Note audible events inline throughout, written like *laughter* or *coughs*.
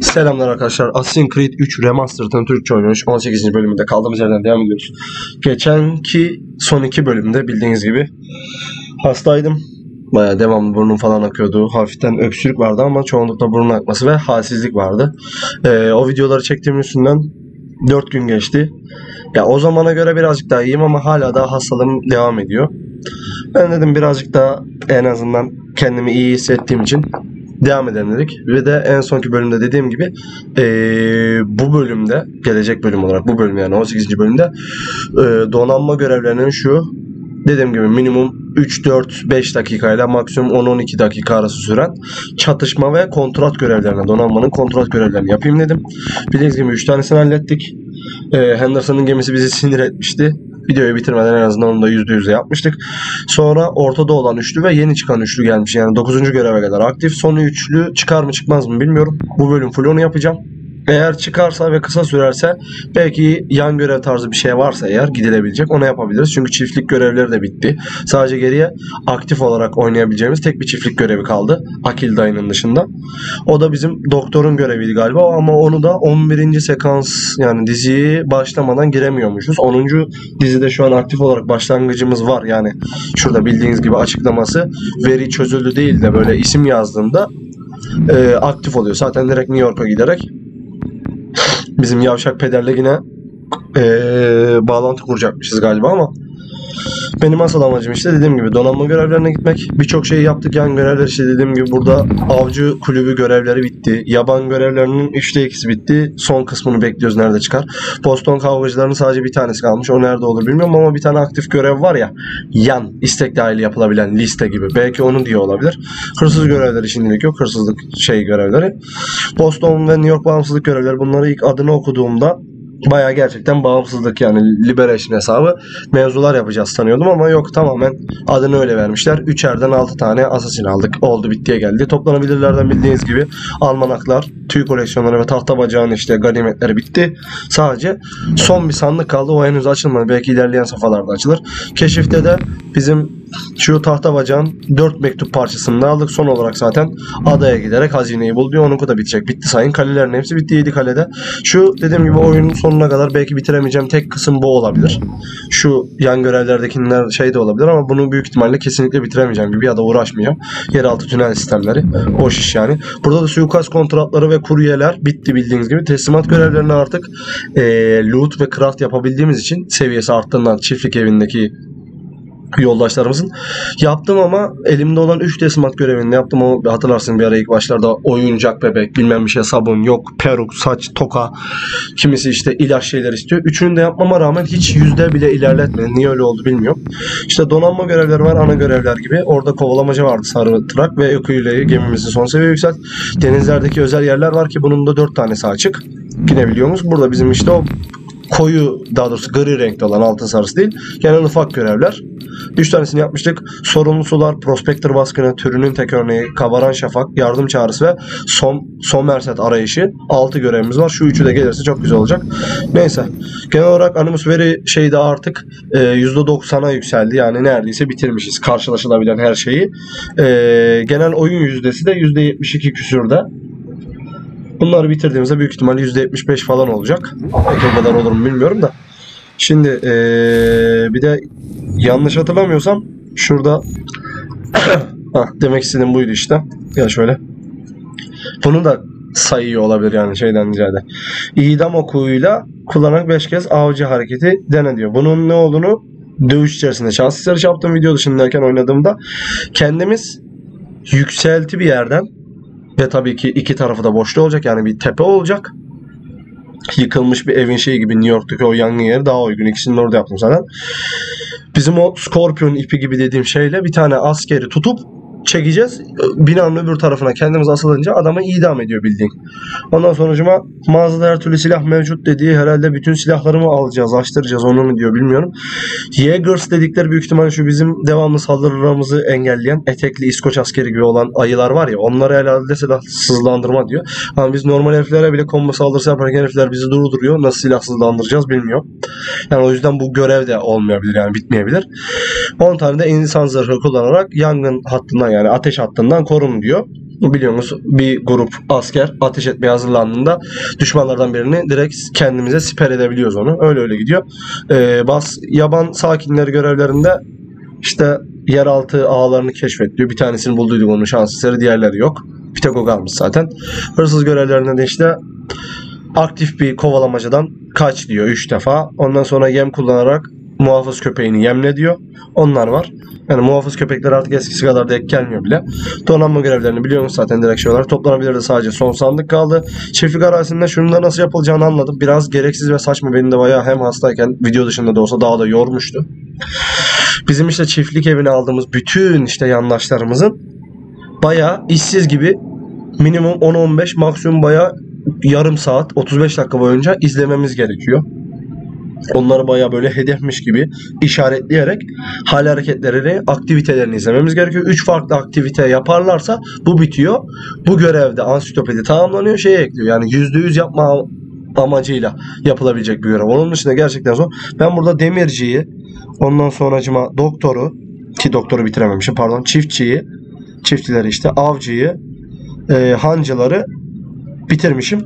Selamlar arkadaşlar. Assassin's Creed 3 Remastered'ın Türkçe oynuyormuş. 18. bölümünde kaldığımız yerden devam ediyoruz. Geçenki son iki bölümde bildiğiniz gibi hastaydım. Baya devamlı burnum falan akıyordu. Hafiften öksürük vardı ama çoğunlukla burun akması ve halsizlik vardı. Ee, o videoları çektiğim üstünden 4 gün geçti. Ya o zamana göre birazcık daha iyiyim ama hala daha hastalığım devam ediyor. Ben dedim birazcık daha en azından kendimi iyi hissettiğim için devam edelim dedik. Ve de en sonki bölümde dediğim gibi eee, bu bölümde gelecek bölüm olarak bu bölüm yani 18. bölümde eee, donanma görevlerinin şu dediğim gibi minimum 3-4-5 dakikayla maksimum 10-12 dakika arası süren çatışma ve kontrat görevlerine donanmanın kontrat görevlerini yapayım dedim. Bildiğiniz gibi 3 tanesini hallettik. Henderson'ın gemisi bizi *laughs* sinir etmişti. Videoyu bitirmeden en azından onu da %100'e yapmıştık. Sonra ortada olan üçlü ve yeni çıkan üçlü gelmiş. Yani 9. göreve kadar aktif. Son üçlü çıkar mı çıkmaz mı bilmiyorum. Bu bölüm full onu yapacağım. Eğer çıkarsa ve kısa sürerse belki yan görev tarzı bir şey varsa eğer gidilebilecek onu yapabiliriz. Çünkü çiftlik görevleri de bitti. Sadece geriye aktif olarak oynayabileceğimiz tek bir çiftlik görevi kaldı. Akil dayının dışında. O da bizim doktorun göreviydi galiba ama onu da 11. sekans yani diziyi başlamadan giremiyormuşuz. 10. dizide şu an aktif olarak başlangıcımız var. Yani şurada bildiğiniz gibi açıklaması veri çözüldü değil de böyle isim yazdığımda e, aktif oluyor. Zaten direkt New York'a giderek bizim yavşak pederle yine e, bağlantı kuracakmışız galiba ama benim asıl amacım işte dediğim gibi donanma görevlerine gitmek. Birçok şey yaptık yan görevler işte dediğim gibi burada avcı kulübü görevleri bitti. Yaban görevlerinin 3'te 2'si bitti. Son kısmını bekliyoruz nerede çıkar. Boston kavgacılarının sadece bir tanesi kalmış. O nerede olur bilmiyorum ama bir tane aktif görev var ya. Yan istek dahil yapılabilen liste gibi. Belki onu diye olabilir. Hırsız görevleri şimdilik yok. Hırsızlık şey görevleri. Boston ve New York bağımsızlık görevleri bunları ilk adını okuduğumda Baya gerçekten bağımsızlık yani liberation hesabı mevzular yapacağız sanıyordum ama yok tamamen adını öyle vermişler. Üçerden 6 tane asasin aldık. Oldu bittiye geldi. Toplanabilirlerden bildiğiniz gibi almanaklar, tüy koleksiyonları ve tahta bacağın işte ganimetleri bitti. Sadece son bir sandık kaldı. O henüz açılmadı. Belki ilerleyen safhalarda açılır. Keşifte de bizim şu tahta bacağın 4 mektup parçasını da aldık. Son olarak zaten adaya giderek hazineyi bul diyor. Onunki da bitecek. Bitti sayın. Kalelerin hepsi bitti 7 kalede. Şu dediğim gibi oyunun sonuna kadar belki bitiremeyeceğim tek kısım bu olabilir. Şu yan görevlerdekiler şey de olabilir ama bunu büyük ihtimalle kesinlikle bitiremeyeceğim gibi ya da uğraşmayacağım. Yeraltı tünel sistemleri. Boş iş yani. Burada da suikast kontratları ve kuryeler bitti bildiğiniz gibi. Teslimat görevlerini artık eee loot ve craft yapabildiğimiz için seviyesi arttığından çiftlik evindeki yoldaşlarımızın. Yaptım ama elimde olan 3 teslimat görevini yaptım. O hatırlarsın bir ara ilk başlarda oyuncak bebek, bilmem bir şey sabun, yok peruk, saç, toka, kimisi işte ilaç şeyler istiyor. Üçünü de yapmama rağmen hiç yüzde bile ilerletmedi. Niye öyle oldu bilmiyorum. İşte donanma görevleri var, ana görevler gibi. Orada kovalamaca vardı sarı trak ve Öküyle gemimizi son seviye yükselt. Denizlerdeki özel yerler var ki bunun da 4 tanesi açık. Gidebiliyoruz. Burada bizim işte o koyu daha doğrusu gri renkli olan altın sarısı değil. Genel ufak görevler. 3 tanesini yapmıştık. Sorumlu sular, prospektör baskını, türünün tek örneği, kabaran şafak, yardım çağrısı ve son son merset arayışı. 6 görevimiz var. Şu üçü de gelirse çok güzel olacak. Neyse. Genel olarak Animus Veri şeyde artık e, %90'a yükseldi. Yani neredeyse bitirmişiz. Karşılaşılabilen her şeyi. E, genel oyun yüzdesi de %72 küsürde. Bunları bitirdiğimizde büyük ihtimalle %75 falan olacak. O kadar olur mu bilmiyorum da. Şimdi eee, bir de yanlış hatırlamıyorsam şurada Hah, *coughs* demek istediğim buydu işte. Gel şöyle. Bunu da sayıyor olabilir yani şeyden ziyade. İdam okuyla kullanarak 5 kez avcı hareketi dene diyor. Bunun ne olduğunu dövüş içerisinde şans yarış yaptığım video dışındayken oynadığımda kendimiz yükselti bir yerden ve tabii ki iki tarafı da boşluğu olacak yani bir tepe olacak. Yıkılmış bir evin şeyi gibi New York'taki o yangın yeri daha uygun. İkisini orada yaptım zaten. Bizim o Scorpion ipi gibi dediğim şeyle bir tane askeri tutup çekeceğiz. Binanın öbür tarafına kendimiz asılınca adamı idam ediyor bildiğin. Ondan sonucuma mağazada her türlü silah mevcut dediği herhalde bütün silahlarımı alacağız, açtıracağız onu mu diyor bilmiyorum. Jaegers dedikleri büyük ihtimalle şu bizim devamlı saldırılarımızı engelleyen etekli İskoç askeri gibi olan ayılar var ya onlara herhalde silahsızlandırma diyor. Ama biz normal heriflere bile combo saldırısı yaparken herifler bizi durduruyor. Nasıl silahsızlandıracağız bilmiyorum. Yani o yüzden bu görev de olmayabilir yani bitmeyebilir. 10 tane de insan zırhı kullanarak yangın hattından yani ateş hattından korun diyor. biliyorsunuz bir grup asker ateş etmeye hazırlandığında düşmanlardan birini direkt kendimize siper edebiliyoruz onu. Öyle öyle gidiyor. Ee, bas yaban sakinleri görevlerinde işte yeraltı ağlarını keşfediyor. Bir tanesini bulduyduk onun şans eseri. Diğerleri yok. Bir kalmış zaten. Hırsız görevlerinde de işte aktif bir kovalamacadan kaç diyor 3 defa. Ondan sonra yem kullanarak muhafız köpeğini yemle diyor. Onlar var. Yani muhafız köpekler artık eskisi kadar denk gelmiyor bile. Donanma görevlerini biliyorsunuz zaten direkt şey olarak. Toplanabilir de sadece son sandık kaldı. Çiftlik arazisinde şunun da nasıl yapılacağını anladım. Biraz gereksiz ve saçma. Beni de bayağı hem hastayken video dışında da olsa daha da yormuştu. Bizim işte çiftlik evine aldığımız bütün işte yandaşlarımızın bayağı işsiz gibi minimum 10-15 maksimum bayağı yarım saat 35 dakika boyunca izlememiz gerekiyor. Onları bayağı böyle hedefmiş gibi işaretleyerek hal hareketlerini, aktivitelerini izlememiz gerekiyor. 3 farklı aktivite yaparlarsa bu bitiyor. Bu görevde ansiklopedi tamamlanıyor. Şeye ekliyor. Yani %100 yapma amacıyla yapılabilecek bir görev. Onun dışında gerçekten zor. Ben burada demirciyi, ondan sonracıma doktoru ki doktoru bitirememişim pardon çiftçiyi, çiftçileri işte avcıyı, e, hancıları bitirmişim.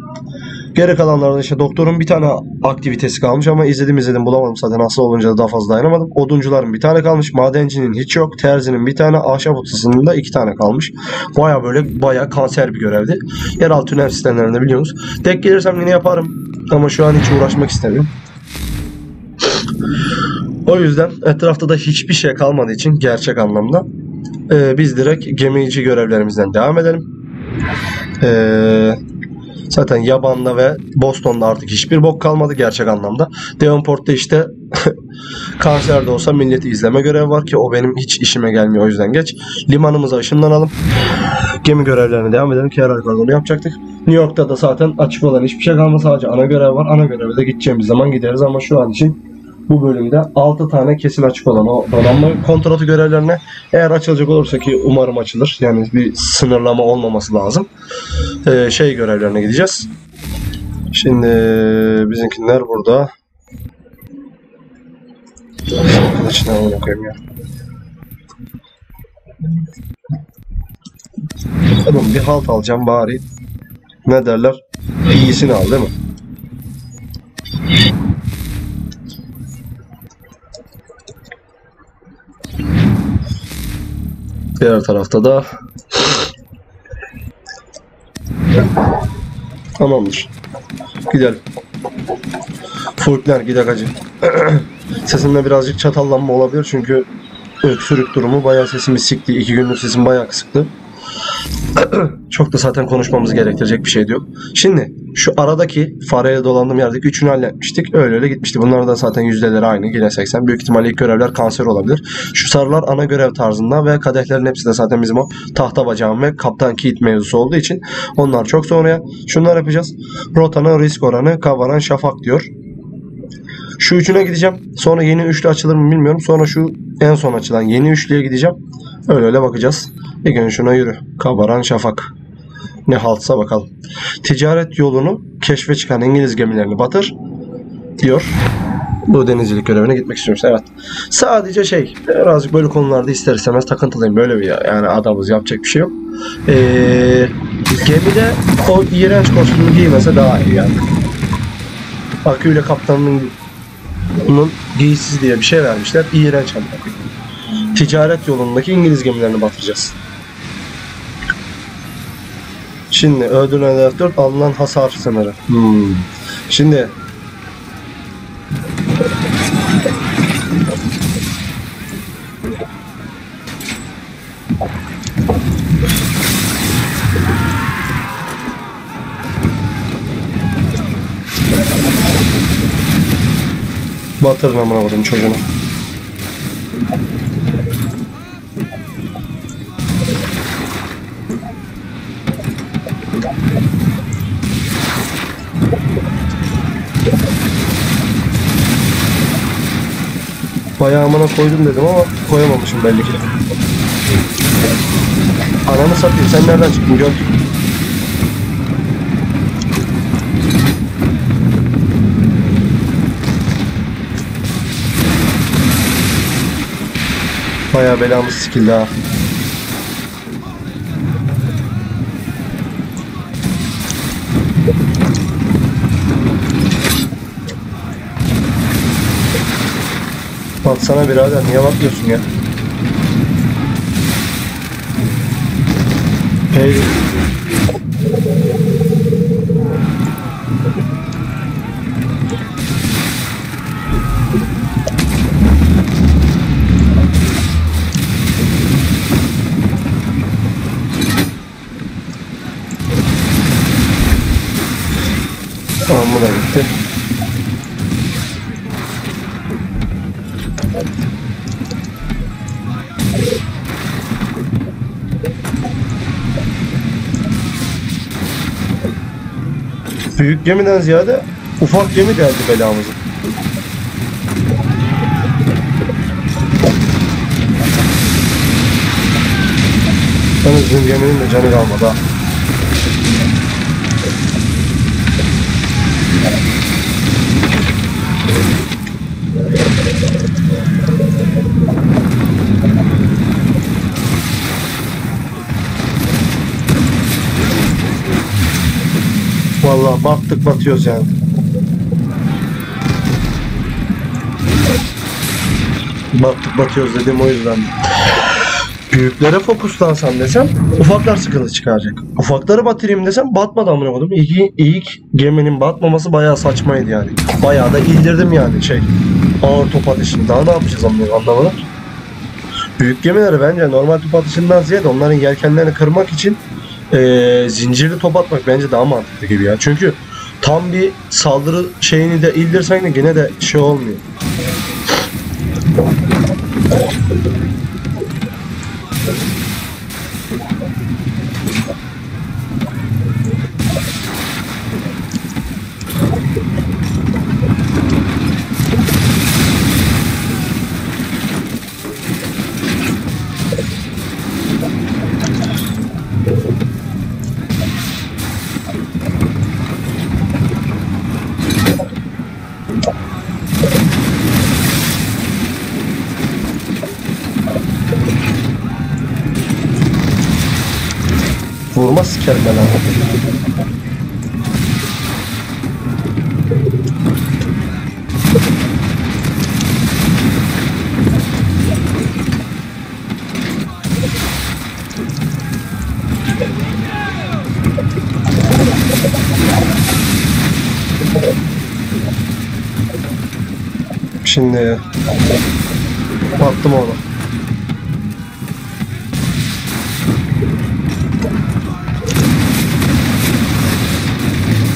Geri kalanlarda işte doktorun bir tane aktivitesi kalmış ama izledim izledim bulamadım zaten hasta olunca da daha fazla dayanamadım. Oduncuların bir tane kalmış, madencinin hiç yok, terzinin bir tane, ahşap ustasının da iki tane kalmış. Baya böyle baya kanser bir görevdi. Yeraltı tünel sistemlerinde biliyorsunuz. Tek gelirsem yine yaparım ama şu an hiç uğraşmak istemiyorum. O yüzden etrafta da hiçbir şey kalmadığı için gerçek anlamda e, biz direkt gemici görevlerimizden devam edelim. Eee Zaten Yaban'da ve Boston'da artık hiçbir bok kalmadı gerçek anlamda. Devonport'ta işte *laughs* kanserde olsa milleti izleme görevi var ki o benim hiç işime gelmiyor o yüzden geç. Limanımıza ışınlanalım. Gemi görevlerine devam edelim ki herhalde onu yapacaktık. New York'ta da zaten açık olan hiçbir şey kalmadı sadece ana görev var. Ana göreve de gideceğimiz zaman gideriz ama şu an için bu bölümde 6 tane kesin açık olan o donanma kontratı görevlerine eğer açılacak olursa ki umarım açılır. Yani bir sınırlama olmaması lazım. Ee, şey görevlerine gideceğiz. Şimdi bizimkiler burada. Kılıçını amına koyayım ya. Bir halt alacağım bari. Ne derler? İyisini al değil mi? Diğer tarafta da Tamamdır. Gidelim. Fulkler gidek acı. *clears throat* Sesimde birazcık çatallanma olabilir çünkü öksürük durumu bayağı sesimi sikti. İki gündür sesim bayağı kısıktı. *clears throat* Çok da zaten konuşmamız gerektirecek bir şey yok. Şimdi şu aradaki fareye dolandığım yerdeki üçünü halletmiştik. Öyle öyle gitmişti. Bunların da zaten yüzdeleri aynı. Yine 80. Büyük ihtimalle ilk görevler kanser olabilir. Şu sarılar ana görev tarzında ve kadehlerin hepsi de zaten bizim o tahta bacağım ve kaptan Keith mevzusu olduğu için onlar çok sonraya. Şunlar yapacağız. Rotanın risk oranı kavaran şafak diyor. Şu üçüne gideceğim. Sonra yeni üçlü açılır mı bilmiyorum. Sonra şu en son açılan yeni üçlüye gideceğim. Öyle öyle bakacağız. Bir gün şuna yürü. Kabaran şafak. Ne haltsa bakalım. Ticaret yolunu keşfe çıkan İngiliz gemilerini batır diyor. Bu denizcilik görevine gitmek istiyoruz. Evet. Sadece şey birazcık böyle konularda ister istemez takıntılıyım. Böyle bir yani adamız yapacak bir şey yok. Ee, gemide o iğrenç kostümü giymese daha iyi yani. Aküyle kaptanının bunun giysiz diye bir şey vermişler. İğrenç ama. Ticaret yolundaki İngiliz gemilerini batıracağız. Şimdi öldürülen hedef 4 alınan hasar sınırı. Hmm. Şimdi Batırın amına koydum çocuğunu. Bayağı amına koydum dedim ama koyamamışım belli ki. Ananı satayım sen nereden çıktın gör. Bayağı belamız sikildi ha. Baksana birader niye bakmıyorsun ya? Hey. Tamam bu da gitti. Büyük gemiden ziyade ufak gemi geldi belamızı. Yalnız bizim geminin de canı kalmadı ha. Vallahi baktık batıyoruz yani. Baktık batıyoruz dedim o yüzden. Büyüklere fokuslansam desem ufaklar sıkıntı çıkaracak. Ufakları batırayım desem batmadı amına koydum. İlk, ilk geminin batmaması bayağı saçmaydı yani. Bayağı da ildirdim yani şey. Ağır top atışını. Daha ne yapacağız amına anlamadım. Büyük gemileri bence normal top atışından ziyade onların yelkenlerini kırmak için eee, zincirli top atmak bence daha mantıklı gibi ya. Çünkü tam bir saldırı şeyini de ildirsen de gene de şey olmuyor. Şimdi baktım ona.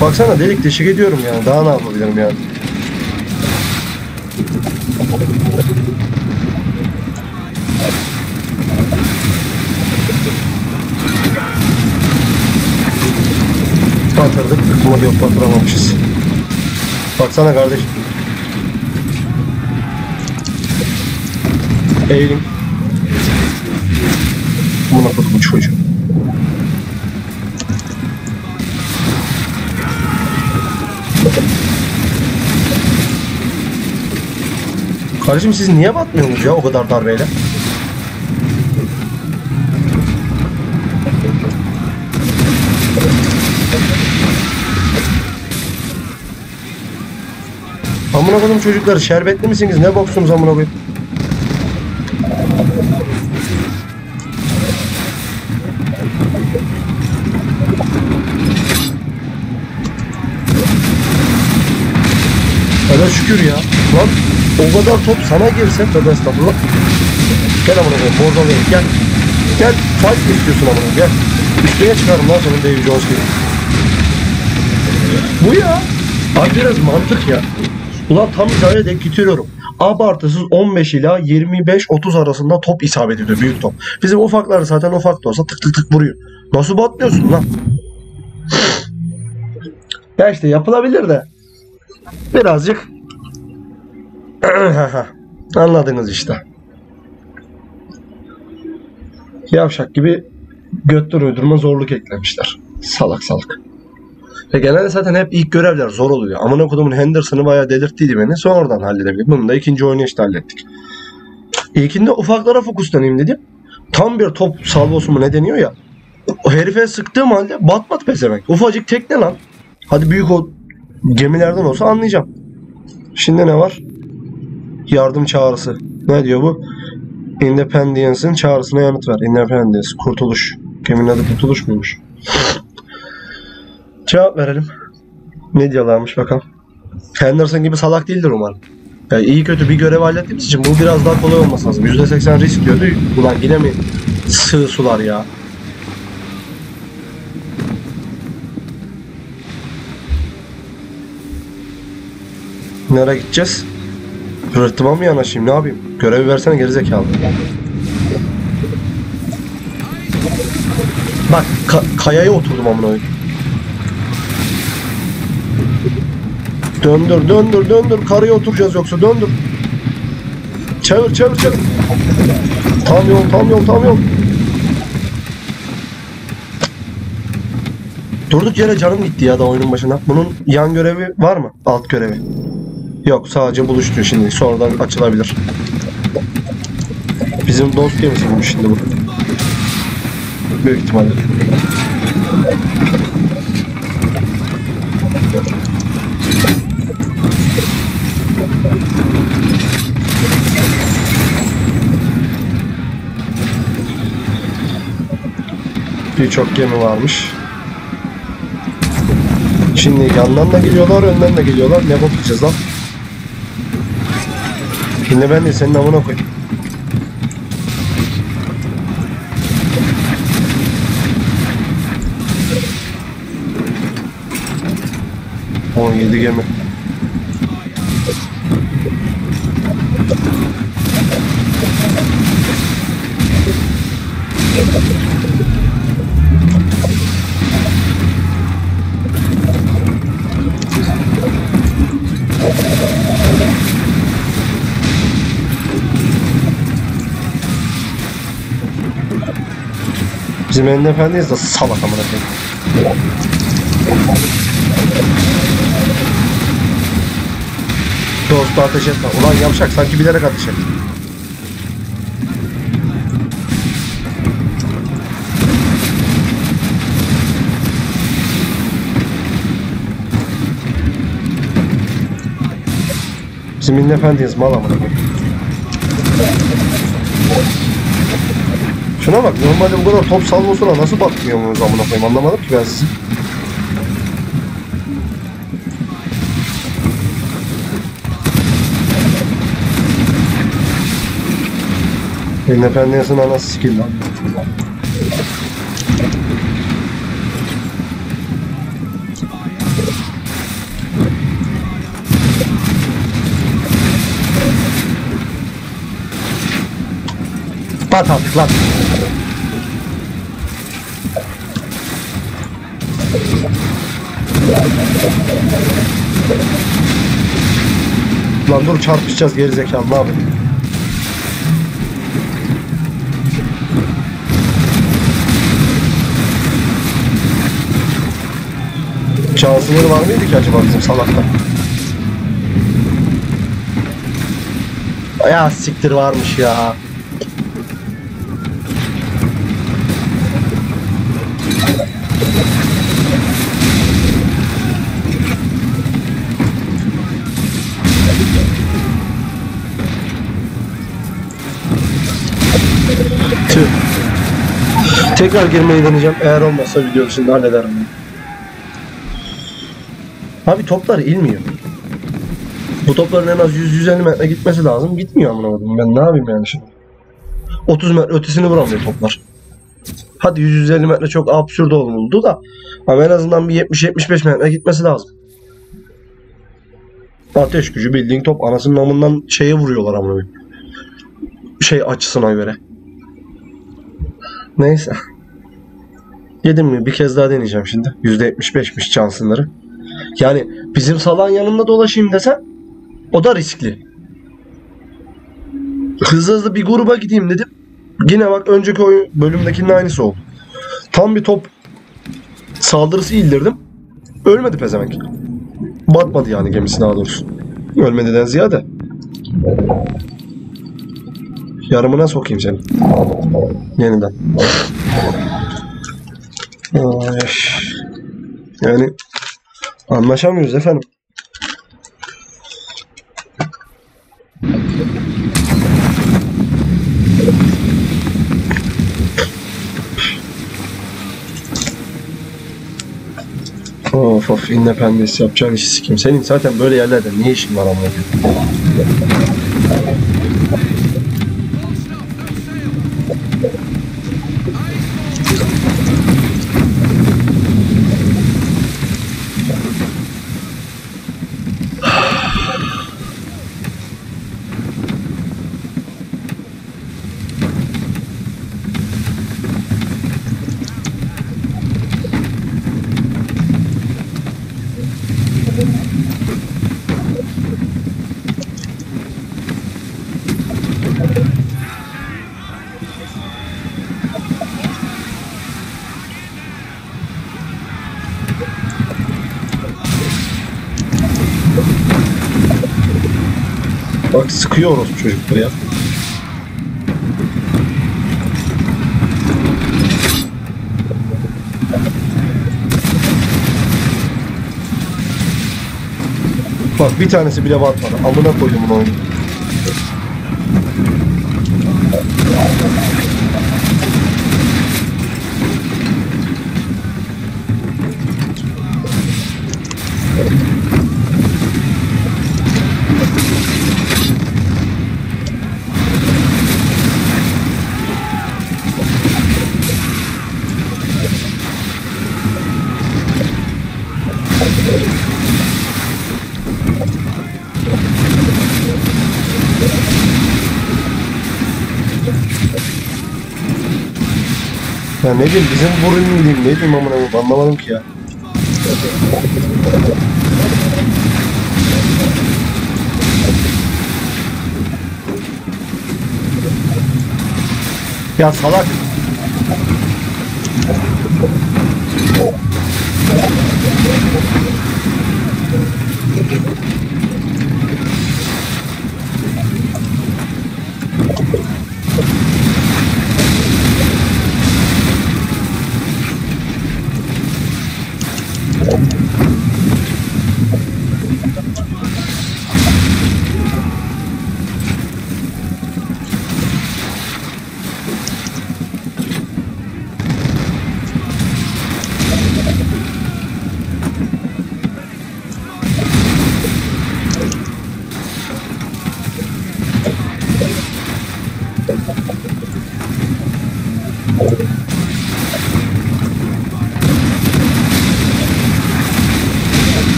Baksana delik deşik ediyorum yani. Daha ne yapabilirim yani? Batırdık ama yok batıramamışız. Baksana kardeşim. Eğilim. Buna kodumun çocuğu. Kardeşim siz niye batmıyorsunuz ya o kadar darbeyle? Amına koydum çocukları şerbetli misiniz? Ne boksunuz amına koyayım? Şükür ya. Lan o kadar top sana girse tövbe estağfurullah. Gel amına koyayım bordalıyım gel. Gel fight mi istiyorsun amına gel. Üstüne çıkarım lan senin Dave Jones gibi. Bu ya. Abi biraz mantık ya. Ulan tam hizaya denk getiriyorum. Abartısız 15 ila 25-30 arasında top isabet ediyor büyük top. Bizim ufaklar zaten ufak da olsa tık tık tık vuruyor. Nasıl batmıyorsun lan? Ya işte yapılabilir de. Birazcık *clears throat* anladınız işte. Yavşak gibi götten uydurma zorluk eklemişler. Salak salak. Ve genelde zaten hep ilk görevler zor oluyor. Amına kodumun Henderson'ı bayağı delirttiydi beni. Sonradan halledebildik. Bunu da ikinci oynayışta hallettik. İlkinde ufaklara fokuslanayım dedim. Tam bir top salvosu mu ne deniyor ya. O herife sıktığım halde batmadı pezevenk. Ufacık tekne lan. Hadi büyük o gemilerden olsa anlayacağım. Şimdi ne var? Yardım çağrısı. Ne diyor bu? Independence'ın çağrısına yanıt ver. Independence. Kurtuluş. Geminin adı Kurtuluş muymuş? Cevap verelim. Ne diyorlarmış bakalım. Henderson gibi salak değildir umarım. Yani iyi kötü bir görev hallettiğimiz için bu biraz daha kolay olması lazım. %80 risk diyordu. Ulan yine mi sığ sular ya? Nereye gideceğiz? Rıhtıma mı yanaşayım ne yapayım? Görevi versene gerizekalı. Bak ka- kayaya oturdum amına koyayım. Döndür döndür döndür karaya oturacağız yoksa döndür. Çevir çevir çevir. Tam yol tam yol tam yol. Durduk yere canım gitti ya da oyunun başına. Bunun yan görevi var mı? Alt görevi. Yok sadece buluşturuyor şimdi. Sonradan açılabilir. Bizim dost gemisiymiş şimdi bu. Büyük ihtimalle. Birçok gemi varmış. Şimdi yandan da geliyorlar, önden de geliyorlar. Ne bakacağız lan? Şimdi ben de senin amına koyayım. On yedi gemi. Bizim elinde efendiyiz de salak amına koyayım. Dostu ateş etme. Ulan yavşak sanki bilerek ateş et. Bizim efendiyiz mal amına koyayım. Şuna bak normalde bu kadar top salvosuna nasıl batmıyor muyuz amına koyayım anlamadım ki ben sizi. Independence'ın anası skill lan. Bat artık lan. Lan dur çarpışacağız gerizekalı? Çağ sınırı var mıydı ki acaba bizim salakta? Ya siktir varmış ya. Tekrar girmeyi deneyeceğim. Eğer olmazsa video dışında hallederim. Abi toplar ilmiyor. Bu topların en az 100-150 metre gitmesi lazım. Gitmiyor amına koyayım. Ben ne yapayım yani şimdi? 30 metre ötesini vuramıyor toplar. Hadi 100-150 metre çok absürt oldu da ama en azından bir 70-75 metre gitmesi lazım. Ateş gücü bildiğin top anasının namından şeye vuruyorlar amına. Şey açısına göre. Neyse. Yedim mi? Bir kez daha deneyeceğim şimdi. %75'miş can sınırı. Yani bizim salan yanında dolaşayım desem o da riskli. Hızlı hızlı bir gruba gideyim dedim. Yine bak önceki oyun bölümdekinin aynısı oldu. Tam bir top saldırısı indirdim. Ölmedi pezevenk. Batmadı yani gemisi daha doğrusu. Ölmediden ziyade. Yarımına sokayım seni. Yeniden. Ay. Yani Anlaşamıyoruz efendim. Of of independence yapacağın işi sikeyim. Senin zaten böyle yerlerde niye işin var amına sıkıyor orospu ya. Bak bir tanesi bile batmadı. Amına koydum bunu oyunu. Ya ne diyeyim bizim burun mu diyeyim ne diyeyim amına koyayım anlamadım ki ya. Ya salak.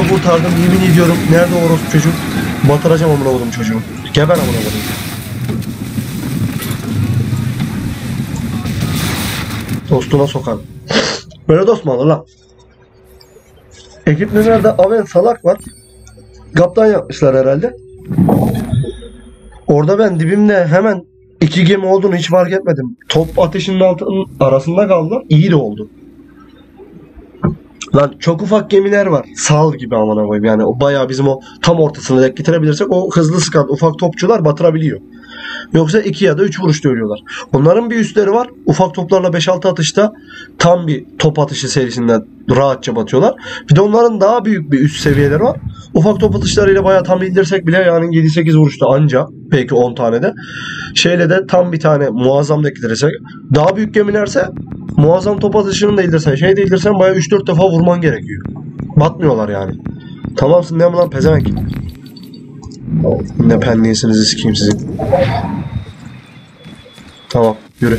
Ucuca kurtardım yemin ediyorum. Nerede orospu çocuk? Batıracağım amına koydum çocuğu. Geber amına koydum. Dostuna sokar. Böyle dost mu olur lan? Ekip nerede? Avel salak var. Kaptan yapmışlar herhalde. Orada ben dibimde hemen iki gemi olduğunu hiç fark etmedim. Top ateşinin altının arasında kaldılar. İyi de oldu. Lan çok ufak gemiler var. Sal gibi amına koyayım. Yani o bayağı bizim o tam ortasına dek getirebilirsek o hızlı sıkan ufak topçular batırabiliyor. Yoksa iki ya da üç vuruşta ölüyorlar. Onların bir üstleri var. Ufak toplarla 5-6 atışta tam bir top atışı serisinden rahatça batıyorlar. Bir de onların daha büyük bir üst seviyeleri var. Ufak top atışlarıyla bayağı tam indirsek bile yani 7-8 vuruşta anca. Belki 10 tane de. Şeyle de tam bir tane muazzam da. Daha büyük gemilerse muazzam top atışını da indirsen şey de indirsen bayağı 3-4 defa vurman gerekiyor. Batmıyorlar yani. Tamamsın ne lan pezevenk? Ne penliyesinizi sikeyim sizin. Tamam yürü.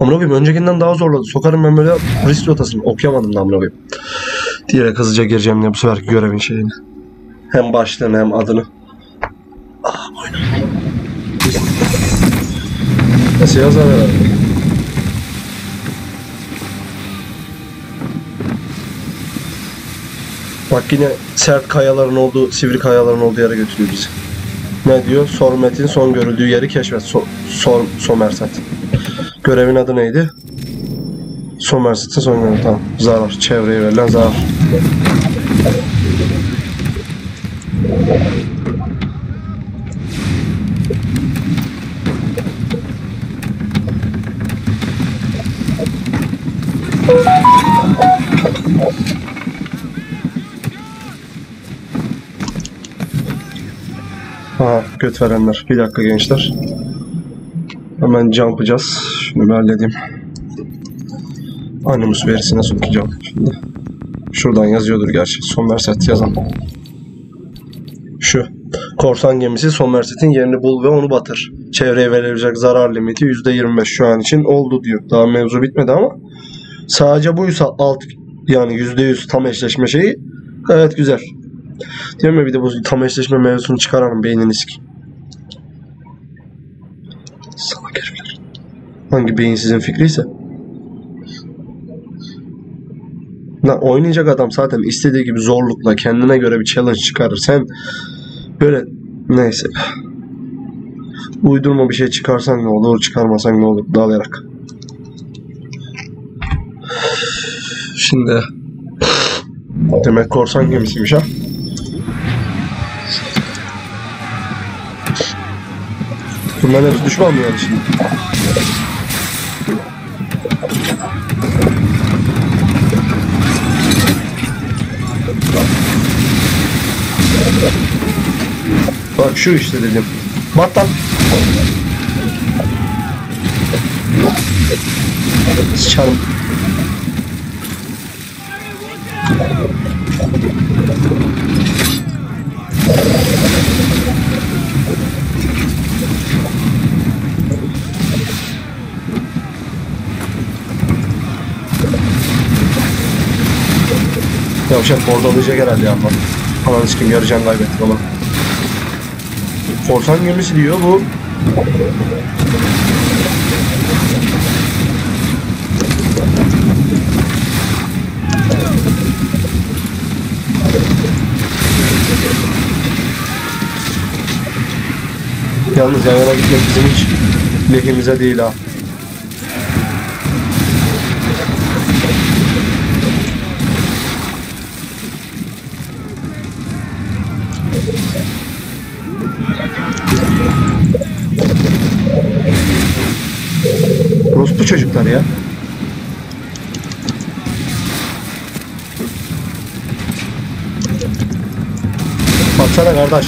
Amına koyayım öncekinden daha zorladı. Sokarım ben böyle risk rotasını. Okuyamadım da amına koyayım. Diyerek hızlıca gireceğim diye bu seferki görevin şeyini. Hem başlığını hem adını. Ah boynum. Nasıl yazar herhalde? Bak yine sert kayaların olduğu, sivri kayaların olduğu yere götürüyor bizi. Ne diyor? Sormet'in son görüldüğü yeri keşfet. So, sor, Somerset. Görevin adı neydi? Somerset'in son görüldüğü. Tamam. Zarar. Çevreye verilen zarar. Göt verenler. Bir dakika gençler. Hemen jump'acağız. Şunu bir halledeyim. Animus verisine sokacağım şimdi. Şuradan yazıyordur gerçi. Son verset yazan. Şu. Korsan gemisi son versetin yerini bul ve onu batır. Çevreye verilecek zarar limiti %25 şu an için oldu diyor. Daha mevzu bitmedi ama sadece buysa alt yani %100 tam eşleşme şeyi gayet güzel. Diyorum ya bir de bu tam eşleşme mevzusunu çıkaralım beynini sik. Salak herifler. Hangi beyin sizin fikriyse. Lan oynayacak adam zaten istediği gibi zorlukla kendine göre bir challenge çıkarır. Sen böyle neyse. Uydurma bir şey çıkarsan ne olur, çıkarmasan ne olur dalayarak. Şimdi demek korsan gemisiymiş ha. Bunların hepsi düşman mı yani şimdi? Bak şu işte dedim. Bak lan. Sıçarım. Yavşak bordalayacak herhalde ya. Alan hiç kim yarayacağını kaybettik ama. Korsan gemisi diyor bu. Yalnız yan yana gitmek bizim hiç lehimize değil ha. Orospu çocuklar ya. Baksana kardeş.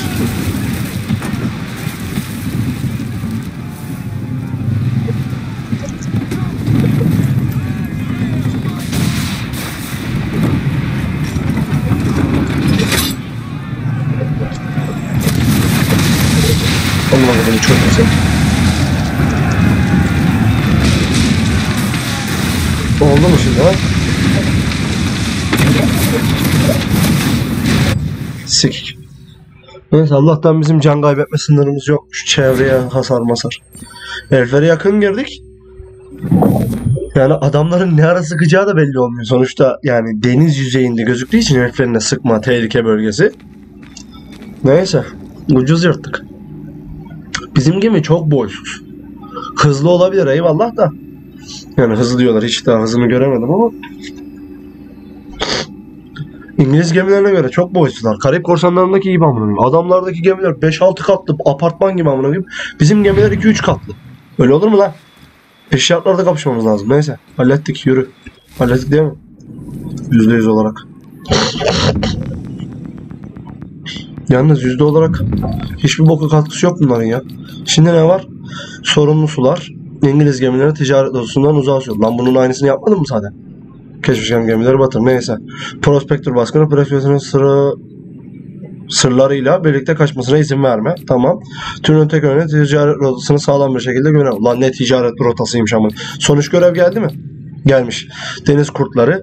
Sikik. Neyse Allah'tan bizim can kaybetme sınırımız yok. Şu çevreye hasar masar. Heriflere yakın girdik. Yani adamların ne ara sıkacağı da belli olmuyor. Sonuçta yani deniz yüzeyinde gözüktüğü için heriflerine sıkma tehlike bölgesi. Neyse. Ucuz yırttık. Bizim gemi çok boysuz. Hızlı olabilir eyvallah da. Yani hızlı diyorlar. Hiç daha hızını göremedim ama. İngiliz gemilerine göre çok boysuzlar. Karayip korsanlarındaki gibi amına koyayım. Adamlardaki gemiler 5-6 katlı apartman gibi amına koyayım. Bizim gemiler 2-3 katlı. Öyle olur mu lan? Eşyalarda kapışmamız lazım. Neyse. Hallettik. Yürü. Hallettik değil mi? %100 olarak. Yalnız yüzde olarak hiçbir boka katkısı yok bunların ya. Şimdi ne var? Sorumlu sular. İngiliz gemileri ticaret dostusundan uzağa sürüyor. Lan bunun aynısını yapmadın mı zaten? Keşfişen gemileri batır. Neyse. Prospektör baskını prospektörün sırrı sırlarıyla birlikte kaçmasına izin verme. Tamam. Türün tek önüne ticaret rotasını sağlam bir şekilde görev. Lan ne ticaret rotasıymış ama. Sonuç görev geldi mi? Gelmiş. Deniz kurtları.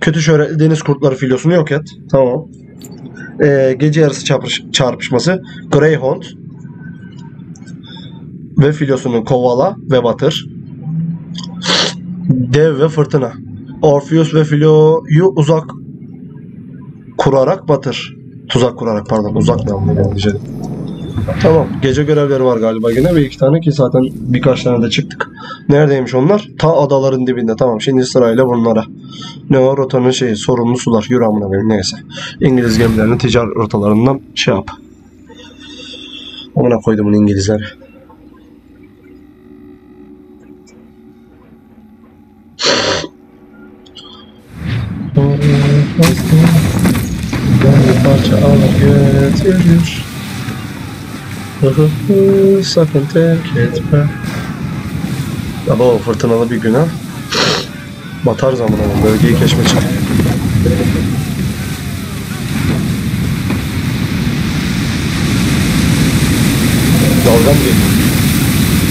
Kötü şöhretli deniz kurtları filosunu yok et. Tamam. Ee, gece yarısı çarpış, çarpışması. Greyhound. Ve filosunu kovala ve batır. Dev ve fırtına. Orpheus ve Filo'yu uzak kurarak batır. Tuzak kurarak pardon uzak ne anlamı diyeceğim. Tamam. Gece görevleri var galiba yine ve iki tane ki zaten birkaç tane de çıktık. Neredeymiş onlar? Ta adaların dibinde. Tamam şimdi sırayla bunlara. Ne o rotanın şeyi sorumlu sular. Yürü amına koyayım neyse. İngiliz gemilerinin ticaret rotalarından şey yap. Amına koydum bunu hı hı, Sakın terk etme. Ama o fırtınalı bir gün ha. Batar zaman ama bölgeyi keşme çık. Dalgam geliyor.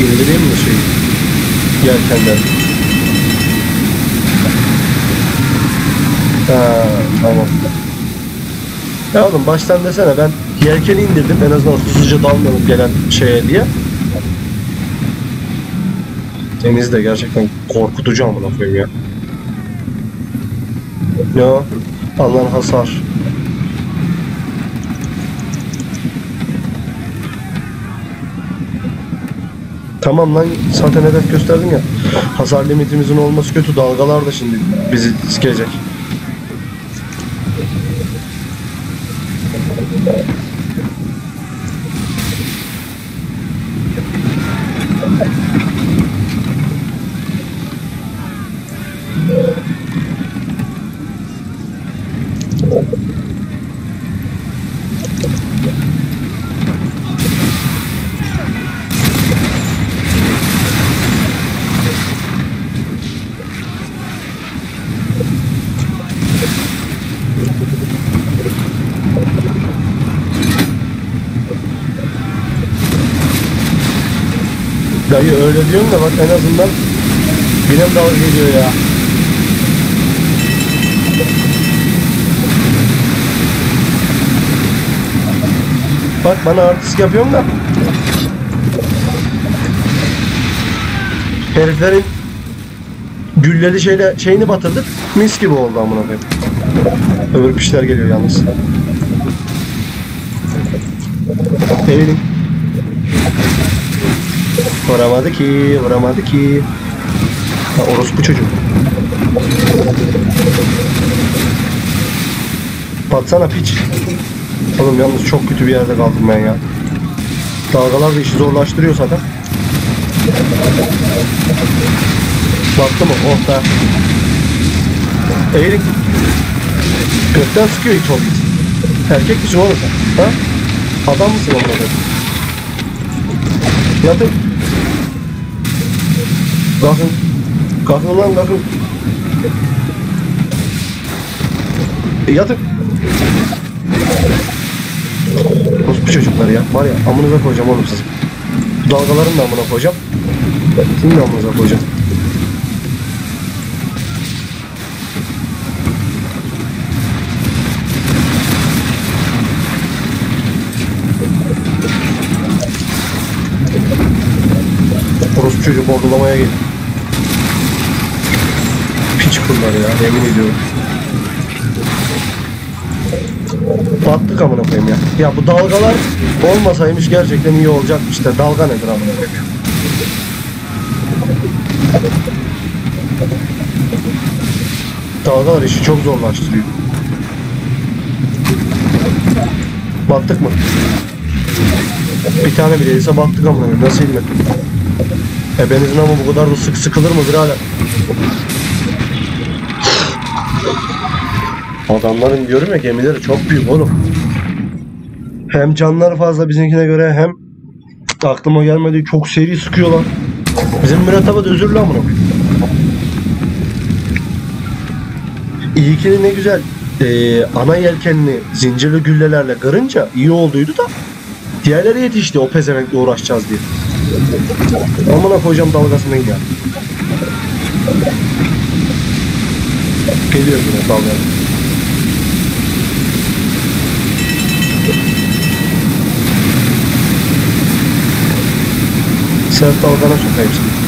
İndireyim mi şeyi? Yelkenleri. Ha, tamam. Ya oğlum baştan desene ben yelkeni indirdim en azından hızlıca dalmayalım gelen şeye diye. Deniz de gerçekten korkutucu amına koyayım ya. Ya alınan hasar. Tamam lan zaten hedef gösterdin ya. Hasar limitimizin olması kötü. Dalgalar da şimdi bizi sikecek. Dayı öyle diyorsun da bak en azından benim dalga geliyor ya. Bak bana artist yapıyorsun da. Heriflerin gülleli şeyle şeyini batırdık. Mis gibi oldu amına koyayım. Öbür pişler geliyor yalnız. Eğilin. Vuramadı ki, vuramadı ki. Ha, orospu çocuk. Batsana piç. Oğlum yalnız çok kötü bir yerde kaldım ben ya. Dalgalar da işi zorlaştırıyor zaten. Battı mı? Oh be. Eğilin. Gökten sıkıyor hiç hobbit. Erkek misin oğlum sen? Ha? Adam mısın oğlum? Yatın. Kalkın. Kalkın lan kalkın. E, yatın. Orospu çocuklar ya. Var ya amınıza koyacağım oğlum sizi. Dalgaların da amına koyacağım. Sizin de amınıza koyacağım. Orospu çocuğu bordulamaya gel. Bunlar ya yemin ediyorum. Battık amına koyayım ya. Ya bu dalgalar olmasaymış gerçekten iyi olacakmış da dalga nedir amına koyayım ya. Dalgalar işi çok zorlaştırıyor. Battık mı? Bir tane bile ise battık amına koyayım. Nasıl hizmet? E benizin ama bu kadar da sık sıkılır mı birader? Adamların diyorum ya gemileri çok büyük oğlum. Hem canları fazla bizimkine göre hem aklıma gelmedi çok seri sıkıyorlar. Bizim mürettebat özürlü amına. İyi ki ne güzel ee, ana yelkenli zincirli güllelerle kırınca iyi olduydu da diğerleri yetişti o pezevenkle uğraşacağız diye. Amına koyacağım dalgasını ya. Geliyor yine dalga. Sert dalgana sokayım seni.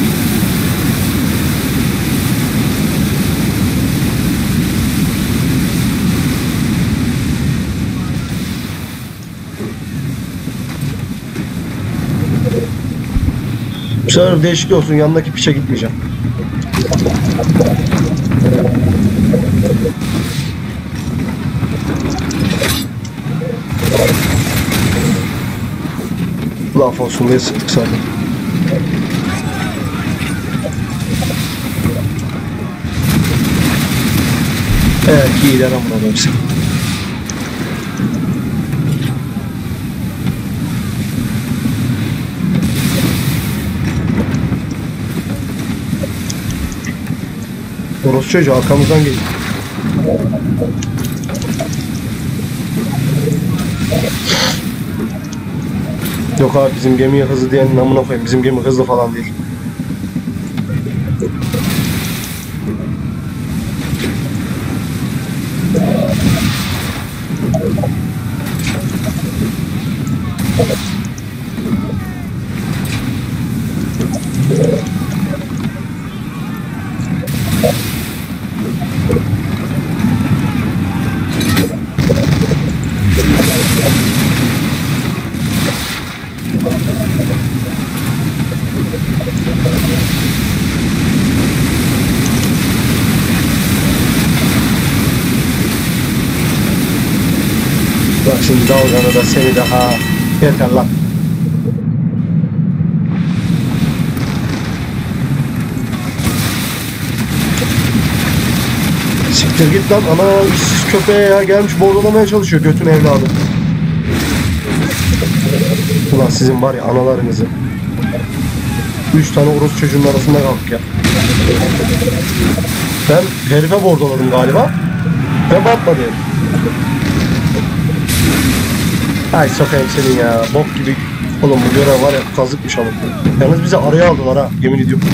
Bu sefer değişik olsun yanındaki piçe gitmeyeceğim. Laf olsun diye sıktık zaten. Evet iyiler amına koyayım seni. Orası çocuğu arkamızdan geliyor. Yok abi bizim gemiye hızlı diyenin namına koyayım. Bizim gemi hızlı falan değil. Bak şimdi dalganı da seni de ha. Yeter lan. Siktir git lan ana işsiz köpeğe ya gelmiş bordolamaya çalışıyor götün evladı. Ulan sizin var ya analarınızı. Üç tane orospu çocuğun arasında kaldık ya. Ben herife bordoladım galiba. Ve batmadı herif. Ay sokayım senin ya. Bok gibi. Oğlum bu görev var ya kazıkmış oğlum. Yalnız bizi araya aldılar ha. Yemin ediyorum.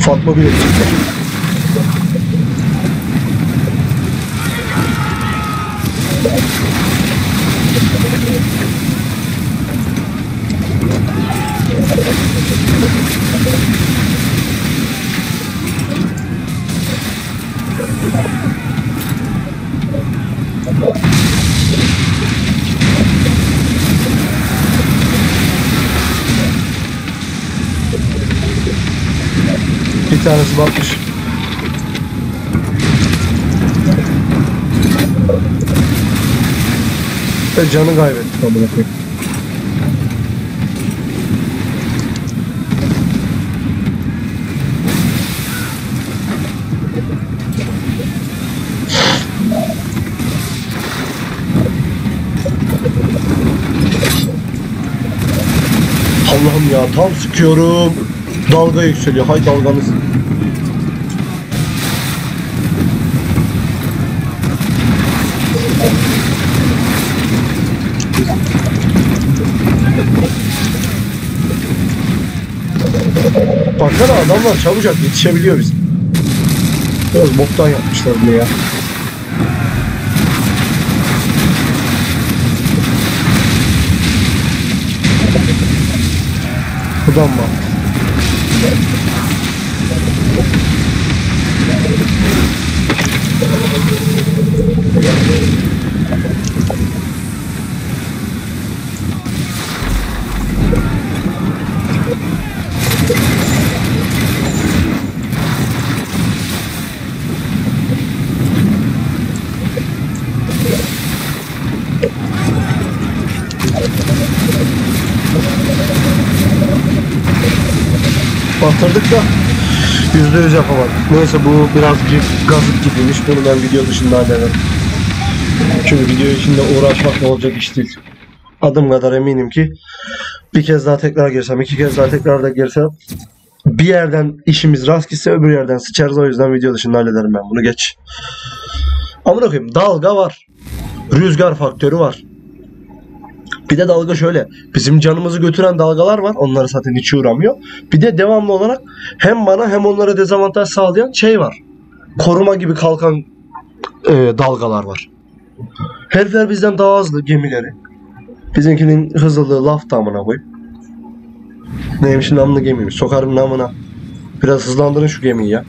Fatma bile çıktı. Bir tanesi batmış. Ve canı kaybettik amına koyayım. Allah'ım ya tam sıkıyorum. Dalga yükseliyor. Hay dalganız. Adamlar çabucak yetişebiliyor bize. Biraz boktan yapmışlar bunu ya. Buradan bak. Batırdık da yüzde yüz yapamadık. Neyse bu birazcık gazık gibiymiş. Bunu ben video dışında hallederim. Çünkü video içinde uğraşmak ne olacak iş değil. Adım kadar eminim ki bir kez daha tekrar girsem, iki kez daha tekrar da girsem bir yerden işimiz rast gitse öbür yerden sıçarız. O yüzden video dışında hallederim ben bunu geç. Amına koyayım dalga var. Rüzgar faktörü var. Bir de dalga şöyle. Bizim canımızı götüren dalgalar var. Onları zaten hiç uğramıyor. Bir de devamlı olarak hem bana hem onlara dezavantaj sağlayan şey var. Koruma gibi kalkan e, dalgalar var. Herifler bizden daha hızlı gemileri. Bizimkinin hızlılığı laf tamına koy. Neymiş namlı gemiymiş. Sokarım namına. Biraz hızlandırın şu gemiyi ya.